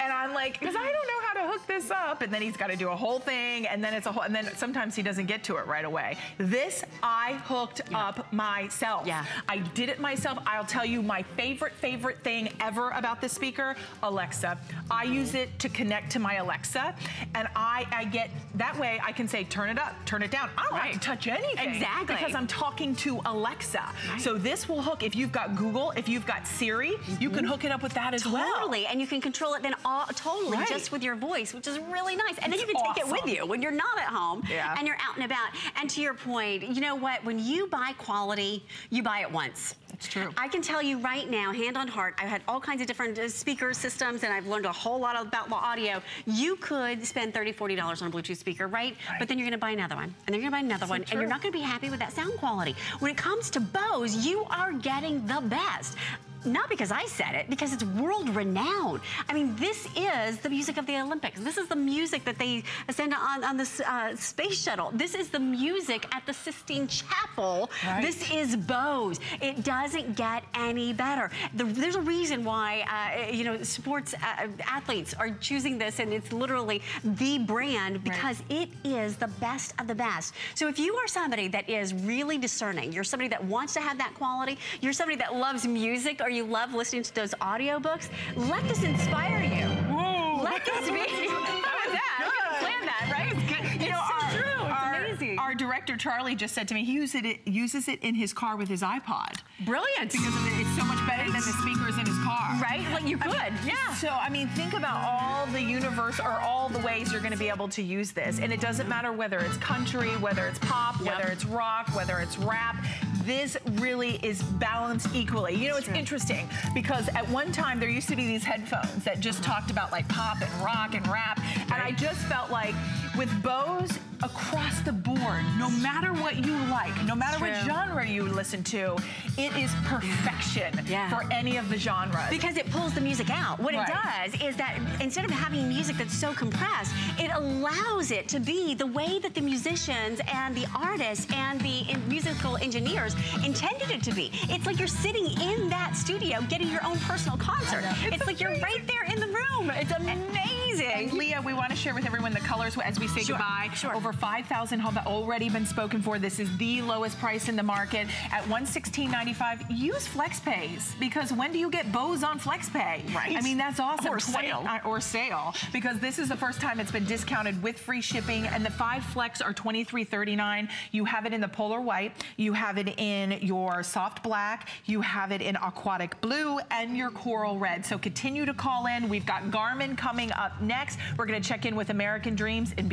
And I'm like, because I don't know how to hook this up. And then he's got to do a whole thing. And then it's a whole, and then sometimes he doesn't get to it right away. This I hooked up myself. Yeah. I did it myself. I'll tell you my favorite, favorite thing ever about this speaker, Alexa. I mm-hmm. use it to connect to my Alexa. And I, I get, that way I can say, turn it up, turn it down. I don't have to touch anything. Exactly. Because I'm talking to Alexa. So this will hook, if you've got Google, if you've got Siri, you can mm-hmm. hook it up with that as well. Totally, and you can control it then all, totally Right. just with your voice, which is really nice. And then you can take it with you when you're not at home Yeah. and you're out and about. And to your point, you know what? When you buy quality, you buy it once. It's true. I can tell you right now, hand on heart, I've had all kinds of different uh, speaker systems and I've learned a whole lot about audio. You could spend $30, $40 on a Bluetooth speaker, right? But then you're gonna buy another one, and then you're gonna buy another one, and you're not gonna be happy with that sound quality. When it comes to Bose, you are getting the best. Not because I said it, because it's world renowned. I mean, this is the music of the Olympics. This is the music that they send on, on this uh, space shuttle. This is the music at the Sistine Chapel. Right. This is Bose. It doesn't get any better. The, there's a reason why, uh, you know, sports uh, athletes are choosing this, and it's literally the brand because it is the best of the best. So if you are somebody that is really discerning, you're somebody that wants to have that quality, you're somebody that loves music, or you love listening to those audiobooks, let this inspire you. Let this be. [LAUGHS] [LAUGHS] How was that? I could have planned that, right? Our, director Charlie just said to me he uses it uses it in his car with his iPod Brilliant. because it, it's so much better than the speakers in his car. Right? Like you could. Yeah. So I mean, think about all the universe or all the ways you're going to be able to use this, and it doesn't matter whether it's country, whether it's pop, Yep. whether it's rock, whether it's rap. This really is balanced equally. You know, it's interesting because at one time there used to be these headphones that just talked about like pop and rock and rap, and I just felt like with Bose across the board, no matter what you like, no matter what genre you listen to, it is perfection Yeah. for any of the genres. Because it pulls the music out. What Right. it does is that instead of having music that's so compressed, it allows it to be the way that the musicians and the artists and the musical engineers intended it to be. It's like you're sitting in that studio getting your own personal concert. It's It's, like you're right there in the room. It's amazing. And Leah, we want to share with everyone the colors as we say Sure, goodbye. sure. Over 5,000 have already been spoken for. This is the lowest price in the market at $116.95. Use FlexPays because when do you get Bose on FlexPay? Right. I mean, that's awesome. Or 20 sale. uh, or sale because this is the first time it's been discounted with free shipping and the five Flex are $23.39. You have it in the polar white, you have it in your soft black, you have it in aquatic blue and your coral red. So continue to call in. We've got Garmin coming up next. We're going to check in with American Dreams and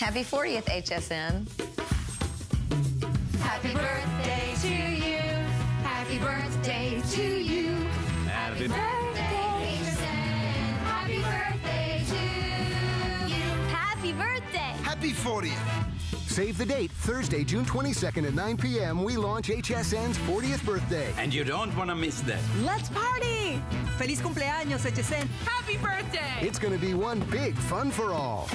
Happy 40th, HSN. Happy birthday to you. Happy birthday to you. Happy birthday, HSN. Happy birthday to you. Happy birthday. Happy 40th. Save the date, Thursday, June 22nd at 9 p.m. We launch HSN's 40th birthday. And you don't want to miss that. Let's party! Feliz cumpleaños, HSN. Happy birthday! It's going to be one big fun for all.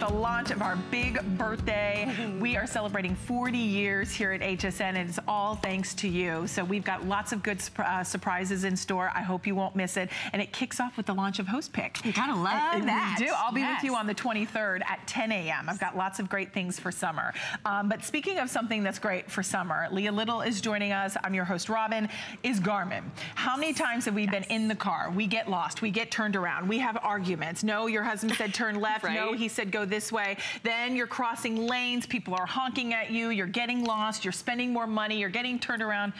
Going to want to miss the launch of our big birthday. we are celebrating 40 years here at HSN, and it's all thanks to you. So we've got lots of good uh, surprises in store. I hope you won't miss it. And it kicks off with the launch of Host Pick. You gotta love and, that. We do. I'll be yes. with you on the 23rd at 10 a.m. I've got lots of great things for summer. Um, but speaking of something that's great for summer, Leah Little is joining us. I'm your host, Robin. Is Garmin. How many times have we been in the car? We get lost. We get turned around. We have arguments. No, your husband said turn left. Right. No, he said go this way. Then you're crossing lanes. People are honking at you. You're getting lost. You're spending more money. You're getting turned around.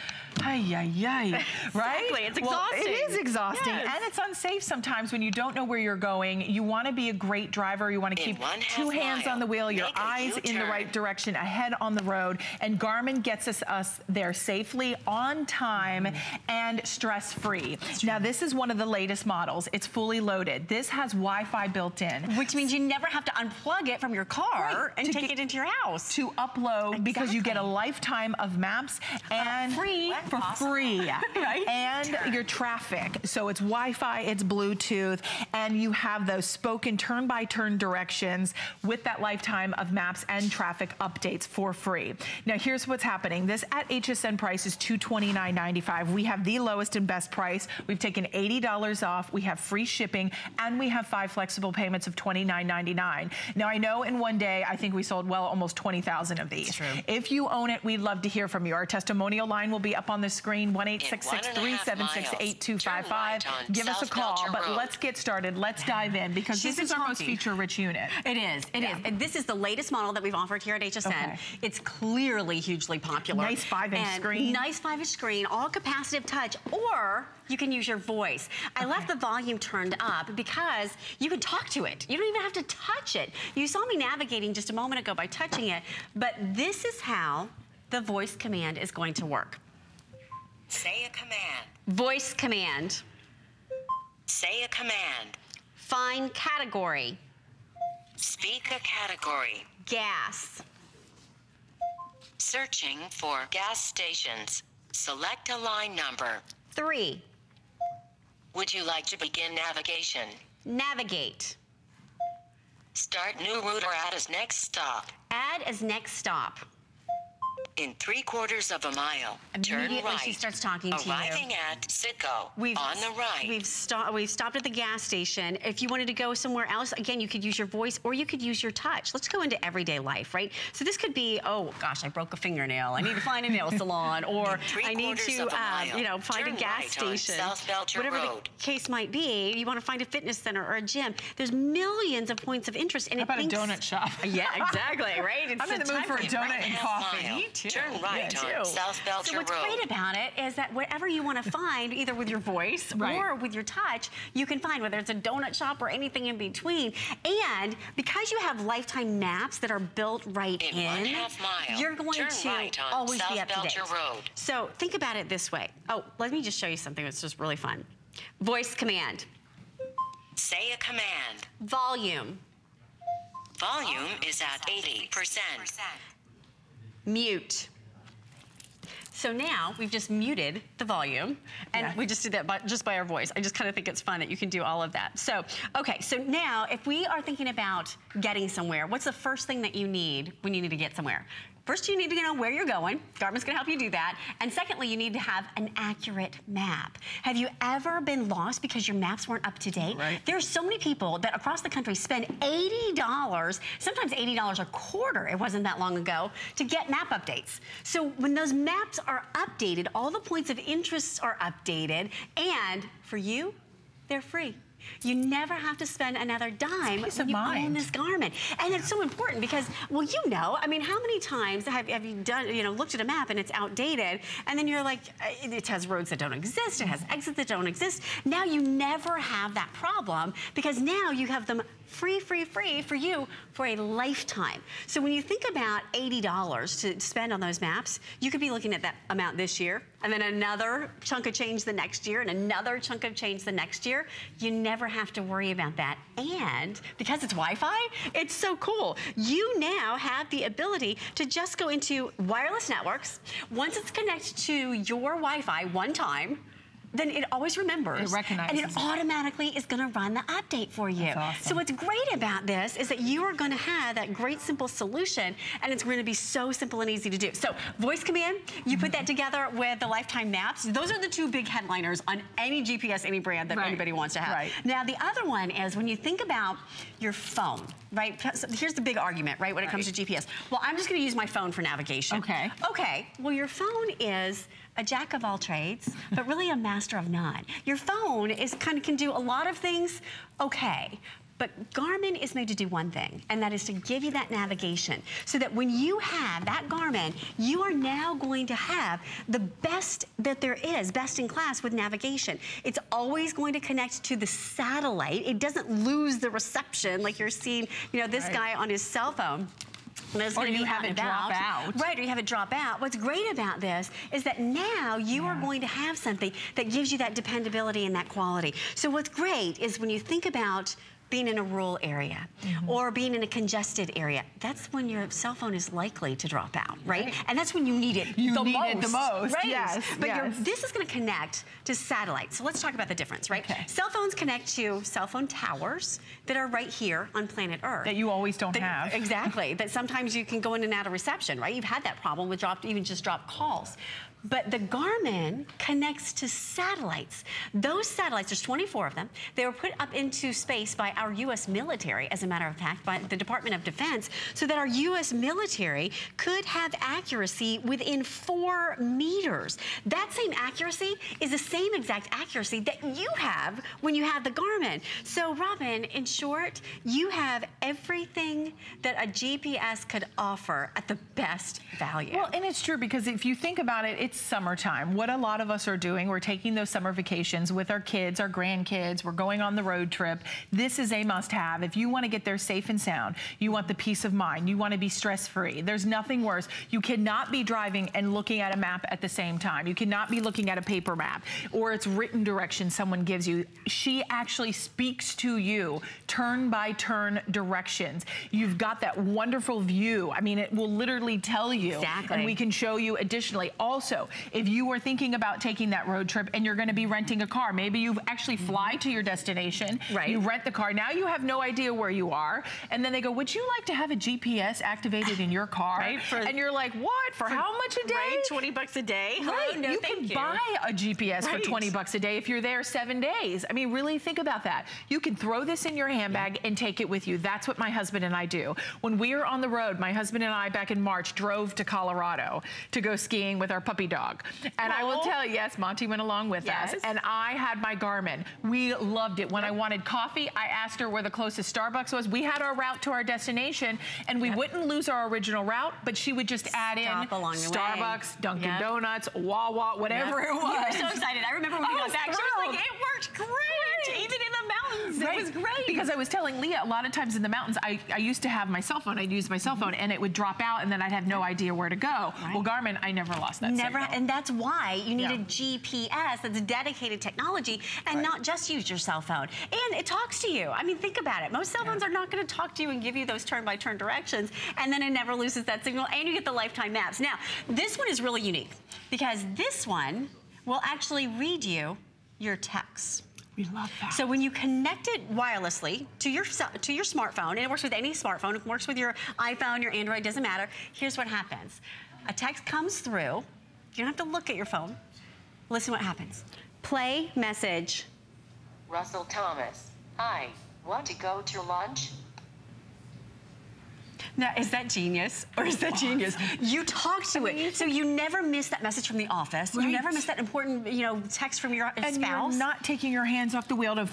Ay, ay, ay. [LAUGHS] Right? Exactly. It's exhausting. Well, it is exhausting. Yes. And it's unsafe sometimes when you don't know where you're going. You want to be a great driver. You want to keep two hands on the wheel, your eyes in the right direction, ahead on the road. And Garmin gets us, us there safely, on time, mm. and stress-free. Now, this is one of the latest models. It's fully loaded. This has Wi-Fi built in. Which means you never have to unplug it from your car right. and take it into your house. To upload exactly. because you get a lifetime of maps and uh, free for awesome. free. [LAUGHS] right? [LAUGHS] And turn. your traffic. So it's Wi-Fi, it's Bluetooth, and you have those spoken turn-by-turn -turn directions with that lifetime of maps and traffic updates for free. Now here's what's happening. This at HSN price is $229.95. We have the lowest and best price. We've taken $80 off. We have free shipping and we have five flexible payments of $29.99. Now I know in one day, I think we sold well almost 20,000 of these. If you own it, we'd love to hear from you. Our testimonial line will be up on the screen, 1-866-376-8255. Give us a call, but Road. let's get started. Let's dive in because She's this is our most feature-rich unit. It is, It Yeah. is, And this is the latest model that we've offered here at HSN. Okay. It's clearly hugely popular. Nice five-inch And screen. Nice five-inch screen, all capacitive touch, or you can use your voice. I left the volume turned up because you can talk to it. You don't even have to touch it. You saw me navigating just a moment ago by touching it, but this is how the voice command is going to work. Say a command. Voice command. Say a command. Find category. Speak a category. Gas. Searching for gas stations. Select a line number. Three. Would you like to begin navigation? Navigate. Start new route or add as next stop. Add as next stop. In three quarters of a mile, turn Immediately right. she starts talking to you. Arriving at Citgo We've, on the right. We've, sto we've stopped at the gas station. If you wanted to go somewhere else, again, you could use your voice or you could use your touch. Let's go into everyday life, right? So this could be, oh gosh, I broke a fingernail. I need to find a nail [LAUGHS] salon, or I need to, uh, you know, find turn a gas right station. South Whatever Road. the case might be, you want to find a fitness center or a gym. There's millions of points of interest. And How about it thinks, a donut shop? [LAUGHS] Yeah, exactly, right? [LAUGHS] It's I'm in the mood for a time- donut and coffee. mile. Too. Turn right Me on too. South Belcher So what's Road. great about it is that whatever you want to find, either with your voice [LAUGHS] Right. or with your touch, you can find whether it's a donut shop or anything in between. And because you have lifetime maps that are built right In in, mile, you're going to right always South be up to date. Road. So think about it this way. Oh, let me just show you something that's just really fun. Voice command, Say a command. volume, Volume is at 80%. Mute. So now we've just muted the volume and Yeah. we just did that by, just by our voice. I just kind of think it's fun that you can do all of that. So, okay, so now if we are thinking about getting somewhere, what's the first thing that you need when you need to get somewhere? First, you need to know where you're going. Garmin's gonna help you do that. And secondly, you need to have an accurate map. Have you ever been lost because your maps weren't up to date? Right. There's so many people that across the country spend $80, sometimes $80 a quarter, it wasn't that long ago, to get map updates. So when those maps are updated, all the points of interest are updated, and for you, they're free. You never have to spend another dime Peace when you mind. own this Garmin. And it's so important because, well, you know, I mean, how many times have, have you done, you know, looked at a map and it's outdated, and then you're like, uh, it has roads that don't exist, it has exits that don't exist. Now you never have that problem because now you have them free, free, free for you for a lifetime. So when you think about $80 to spend on those maps, you could be looking at that amount this year, and then another chunk of change the next year, and another chunk of change the next year. You never have to worry about that. And because it's Wi-Fi, it's so cool. You now have the ability to just go into wireless networks. Once it's connected to your Wi-Fi one time, then it always remembers. It recognizes And it it. automatically is gonna run the update for you. So what's great about this is that you are gonna have that great simple solution and it's gonna be so simple and easy to do. So voice command, you put that mm-hmm. together with the lifetime maps. Those are the two big headliners on any GPS, any brand that Right. anybody wants to have. Right. Now the other one is when you think about your phone, right? So here's the big argument, right, when it comes to GPS. Well, I'm just gonna use my phone for navigation. Okay. Okay, well your phone is a jack of all trades, but really a master of none. Your phone is kind of can do a lot of things okay. But Garmin is made to do one thing, and that is to give you that navigation so that when you have that Garmin, you are now going to have the best that there is, best in class with navigation. It's always going to connect to the satellite. It doesn't lose the reception like you're seeing, you know, this Right. guy on his cell phone. It's Or you have it drop out. Right, or you have it drop out. What's great about this is that now you are going to have something that gives you that dependability and that quality. So what's great is when you think about being in a rural area Mm-hmm. or being in a congested area, that's when your cell phone is likely to drop out, right? Right. And that's when you need it You the need most. it the most, Right. yes, But yes. this is going to connect to satellites. So let's talk about the difference, right? Okay. Cell phones connect to cell phone towers that are right here on planet Earth. That you always don't That- have. Exactly. that sometimes you can go in and out of reception, right? You've had that problem with dropped, even just dropped calls. But the Garmin connects to satellites. Those satellites, there's 24 of them. They were put up into space by our U.S. military, as a matter of fact, by the Department of Defense, so that our U.S. military could have accuracy within four meters. That same accuracy is the same exact accuracy that you have when you have the Garmin. So, Robin, in short, you have everything that a GPS could offer at the best value. Well, and it's true because if you think about it, it's summertime. What a lot of us are doing, we're taking those summer vacations with our kids, our grandkids, we're going on the road trip. This is a must have. If you want to get there safe and sound, you want the peace of mind, you want to be stress free. There's nothing worse. You cannot be driving and looking at a map at the same time. You cannot be looking at a paper map or it's written direction someone gives you. She actually speaks to you turn by turn directions. You've got that wonderful view. I mean, it will literally tell you. Exactly. And we can show you additionally. Also, if you are thinking about taking that road trip and you're going to be renting a car, maybe you actually fly to your destination, Right. you rent the car. Now you have no idea where you are, and then they go, "Would you like to have a GPS activated in your car?" Right, for- and you're like, "What? For, how much a day?" Right, 20 bucks a day. Right, no, you can you. buy a GPS for 20 bucks a day if you're there seven days. I mean, really think about that. You can throw this in your handbag and take it with you. That's what my husband and I do. When we are on the road, my husband and I back in March drove to Colorado to go skiing with our puppy dog. And I will tell you, yes, Monty went along with Yes. us. And I had my Garmin. We loved it. When I wanted coffee, I asked her where the closest Starbucks was. We had our route to our destination and we wouldn't lose our original route, but she would just add in Stop way. Starbucks, Dunkin' Yep. Donuts, Wawa, whatever Yep. it was. You were so excited. I remember when we got back, she was like, it worked great, even in the mountains. Right. It was great. Because I was telling Leah, a lot of times in the mountains, I, I used to have my cell phone. I'd use my cell mm-hmm. phone and it would drop out and then I'd have no idea where to go. Well, Garmin, I never lost that Never, signal. and that's why you need Yeah. a GPS that's dedicated technology and not just use your cell phone. And it talks to you. I mean, think about it. Most cell phones are not going to talk to you and give you those turn-by-turn directions, and then it never loses that signal, and you get the lifetime maps. Now, this one is really unique because this one will actually read you your texts. We love that. So when you connect it wirelessly to your to your smartphone, and it works with any smartphone, it works with your iPhone, your Android, doesn't matter. Here's what happens: a text comes through. You don't have to look at your phone. Listen, what happens? Play message. Russell Thomas. I want to go to lunch. Now, is that genius or is that genius? You talk to it, so you never miss that message from the office. You never miss that important, you know, text from your And spouse. you're not taking your hands off the wheel to,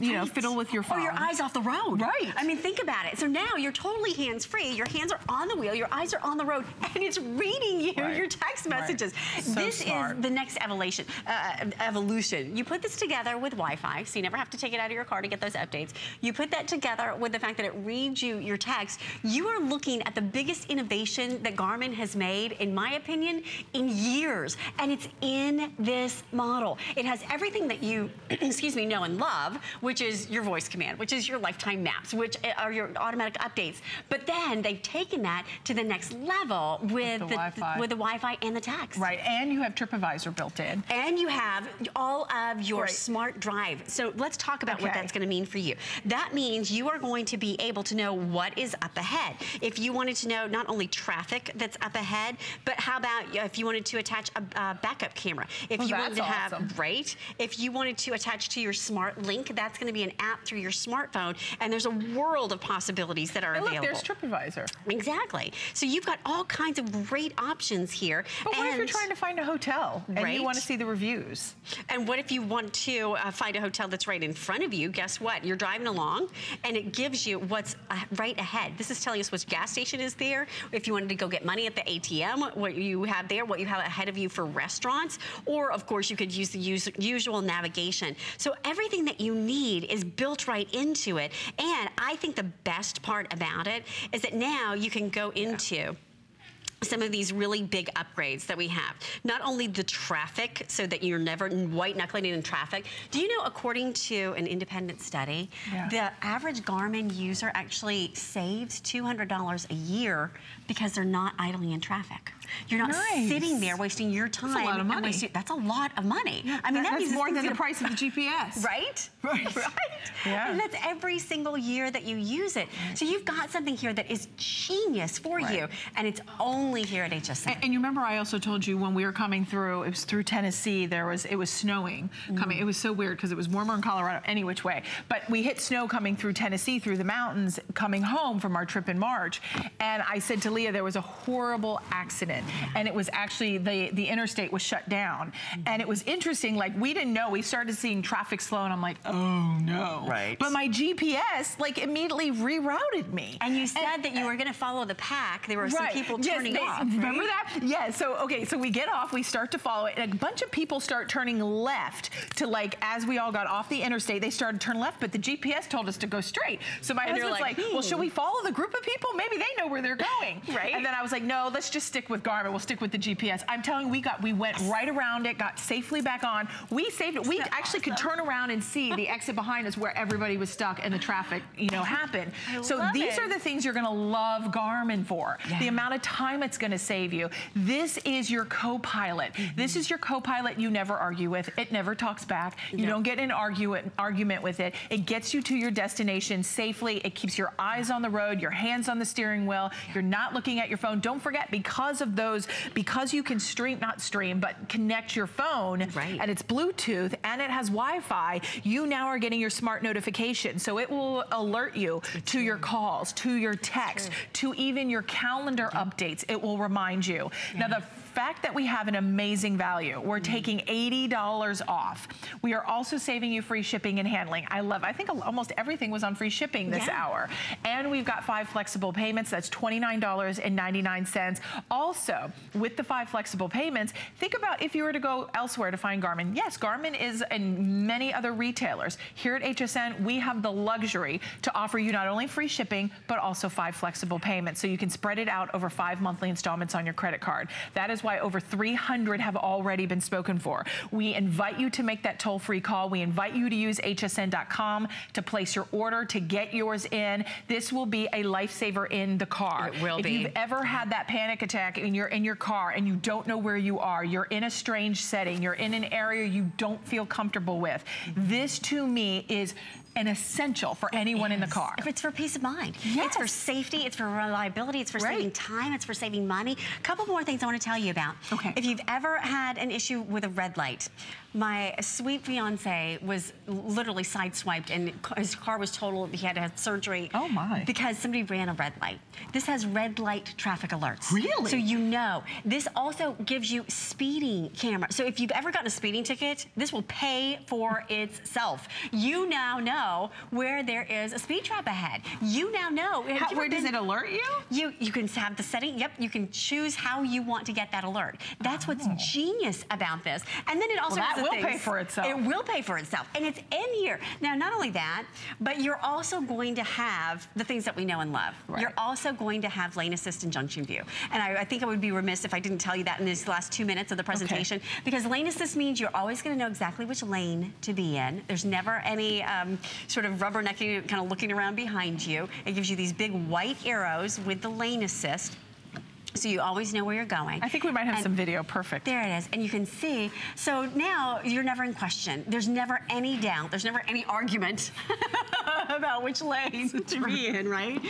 you know, Right. fiddle with your phone. Or your eyes off the road. Right. I mean, think about it. So now you're totally hands-free. Your hands are on the wheel, your eyes are on the road, and it's reading you Right. your text Right. messages. So this smart. is the next evolution. Uh, evolution. You put this together with Wi-Fi, so you never have to take it out of your car to get those updates. You put that together with the fact that it reads you your text. You are looking at the biggest innovation that Garmin has made, in my opinion, in years, and it's in this model. It has everything that you, [CLEARS THROAT] excuse me, know and love, which is your voice command, which is your lifetime maps, which eh, are your automatic updates. But then they've taken that to the next level with, the the, Wi-Fi. with the Wi-Fi and the text. Right, and you have TripAdvisor built in. And you have all of your Right. smart drive. So let's talk about what that's going to mean for you. That means you are going to be able to know what is up ahead. If you wanted to know not only traffic that's up ahead, but how about if you wanted to attach a, a backup camera? If Oh, you wanted to have awesome. right, if you wanted to attach to your smart link, that's going to be an app through your smartphone, and there's a world of possibilities that are Hey, look, available. there's TripAdvisor. Exactly. So you've got all kinds of great options here. But what if you're trying to find a hotel and Right. you want to see the reviews? And what if you want to uh, find a hotel that's right in front of you? Guess what? You're driving along and it gives you what's uh, right ahead. This is telling us which gas station is there. If you wanted to go get money at the ATM, what you have there, what you have ahead of you for restaurants, or of course you could use the us- usual navigation. So everything that you need is built right into it. And I think the best part about it is that now you can go into some of these really big upgrades that we have. Not only the traffic, so that you're never white knuckling in traffic. Do you know, according to an independent study, Yeah. the average Garmin user actually saves $200 a year because they're not idling in traffic. You're not Nice. sitting there wasting your time. That's a lot of money. wasting- that's a lot of money. I mean, that that's means more than the price of the GPS. Right? [LAUGHS] Right. [LAUGHS] Right. Yeah. And that's every single year that you use it. So you've got something here that is genius for Right. you. And it's only here at HSN. And, and you remember I also told you when we were coming through, it was through Tennessee, there was, it was snowing mm. coming. It was so weird because it was warmer in Colorado any which way. But we hit snow coming through Tennessee, through the mountains, coming home from our trip in March. And I said to Leah, there was a horrible accident. And it was actually, the, the interstate was shut down. And it was interesting, like we didn't know, we started seeing traffic slow and I'm like, oh no. Right. But my GPS like immediately rerouted me. And you said that you were going to follow the pack. There were some people Yes, turning they- off. Remember that? Yeah. So okay. So we get off. We start to follow it, and a bunch of people start turning left to like as we all got off the interstate. They started to turn left, but the GPS told us to go straight. So my And husband's like, like, "Well, should we hmm. follow the group of people? Maybe they know where they're going." Right. And then I was like, "No, let's just stick with We'll stick with the GPS." I'm telling you, we got we went right around it, got safely back on. We saved it. We actually could turn around and see the exit behind us where everybody was stuck and the traffic, you know, happened. so love these it. are the things you're going to love Garmin for. The amount of time it's going to save you. This is your co-pilot. Mm-hmm. This is your co-pilot you never argue with. It never talks back. You don't get in an argument argument with it. It gets you to your destination safely. It keeps your eyes on the road, your hands on the steering wheel. You're not looking at your phone. Don't forget because of those because you can stream not stream but connect your phone Right. and it's Bluetooth and it has Wi-Fi, you now are getting your smart notification. So it will alert you to your calls, to your text, to even your calendar updates. It will remind you. Now the fact that we have an amazing value, we're Mm-hmm. taking $80 off. We are also saving you free shipping and handling. I love, I think almost everything was on free shipping this Yeah. hour. And we've got five flexible payments. That's $29.99. Also, with the five flexible payments, think about if you were to go elsewhere to find Garmin. Yes, Garmin is in many other retailers. Here at HSN, we have the luxury to offer you not only free shipping, but also five flexible payments. So you can spread it out over five monthly installments on your credit card. That is why over 300 have already been spoken for. We invite you to make that toll-free call. We invite you to use hsn.com to place your order, to get yours in. This will be a lifesaver in the car. It will if be. you've ever had that panic attack and you're in your car and you don't know where you are, you're in a strange setting, you're in an area you don't feel comfortable with, this to me is an essential for anyone in the car. If it's for peace of mind. Yes. It's for safety, it's for reliability, it's for Right. saving time, it's for saving money. A couple more things I want to tell you about. Okay. If you've ever had an issue with a red light, my sweet fiance was literally sideswiped and his car was totaled. He had to have surgery. Oh my. Because somebody ran a red light. This has red light traffic alerts. Really? So you know. This also gives you speeding camera. So if you've ever gotten a speeding ticket, this will pay for itself. You now know where there is a speed trap ahead. You now know. How- where does been- it alert you? You you can have the setting. Yep, you can choose how you want to get that alert. That's what's oh. genius about this. And then it also Oh. Well, has that the will pay for itself. It will pay for itself, and it's in here. Now, not only that, but you're also going to have the things that we know and love. You're also going to have lane assist and junction view. And I, I think I would be remiss if I didn't tell you that in these last two minutes of the presentation, because lane assist means you're always going to know exactly which lane to be in. There's never any um, sort of rubbernecking, kind of looking around behind you. It gives you these big white arrows with the lane assist. So you always know where you're going. I think we might have And- some video. Perfect. there it is, and you can see. So now you're never in question. There's never any doubt. There's never any argument [LAUGHS] about which lane to be in, right?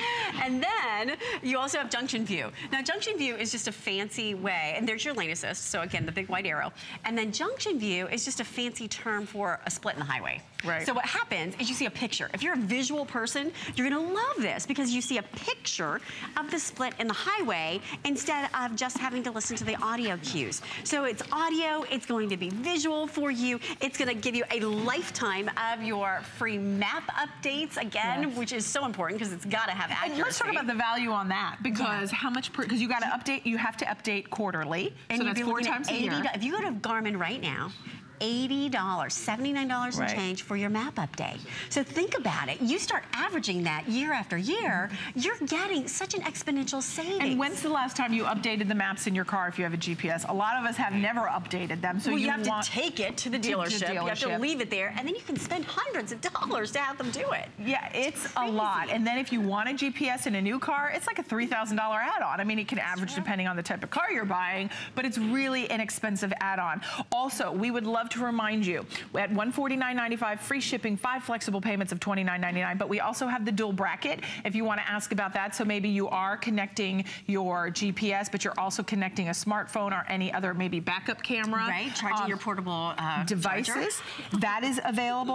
And then you also have junction view. Now junction view is just a fancy way, and there's your lane assist. So again, the big white arrow. And then junction view is just a fancy term for a split in the highway. Right. So what happens is you see a picture. If you're a visual person, you're gonna love this because you see a picture of the split in the highway instead of just having to listen to the audio cues. So it's audio, it's going to be visual for you. It's gonna give you a lifetime of your free map updates again, Yes. which is so important because it's gotta have accuracy. And let's talk about the value on that because Yeah. how much per, because you got to update, you have to update quarterly. And so you'd that's be four looking at times a 80 year. If you go to Garmin right now, $80, $79 Right. and change for your map update. So think about it. You start averaging that year after year, you're getting such an exponential savings. And when's the last time you updated the maps in your car if you have a GPS? A lot of us have never updated them. So well, you, you, have to take it to the to the dealership. You have to leave it there, and then you can spend hundreds of dollars to have them do it. Yeah, it's a lot. And then if you want a GPS in a new car, it's like a $3,000 add-on. I mean, it can average depending on the type of car you're buying, but it's really an expensive add-on. Also, we would love to remind you, at $149.95, free shipping, five flexible payments of $29.99, but we also have the dual bracket if you want to ask about that. So maybe you are connecting your GPS, but you're also connecting a smartphone or any other maybe backup camera. Right, charging um, your portable uh, charger. devices. That is available.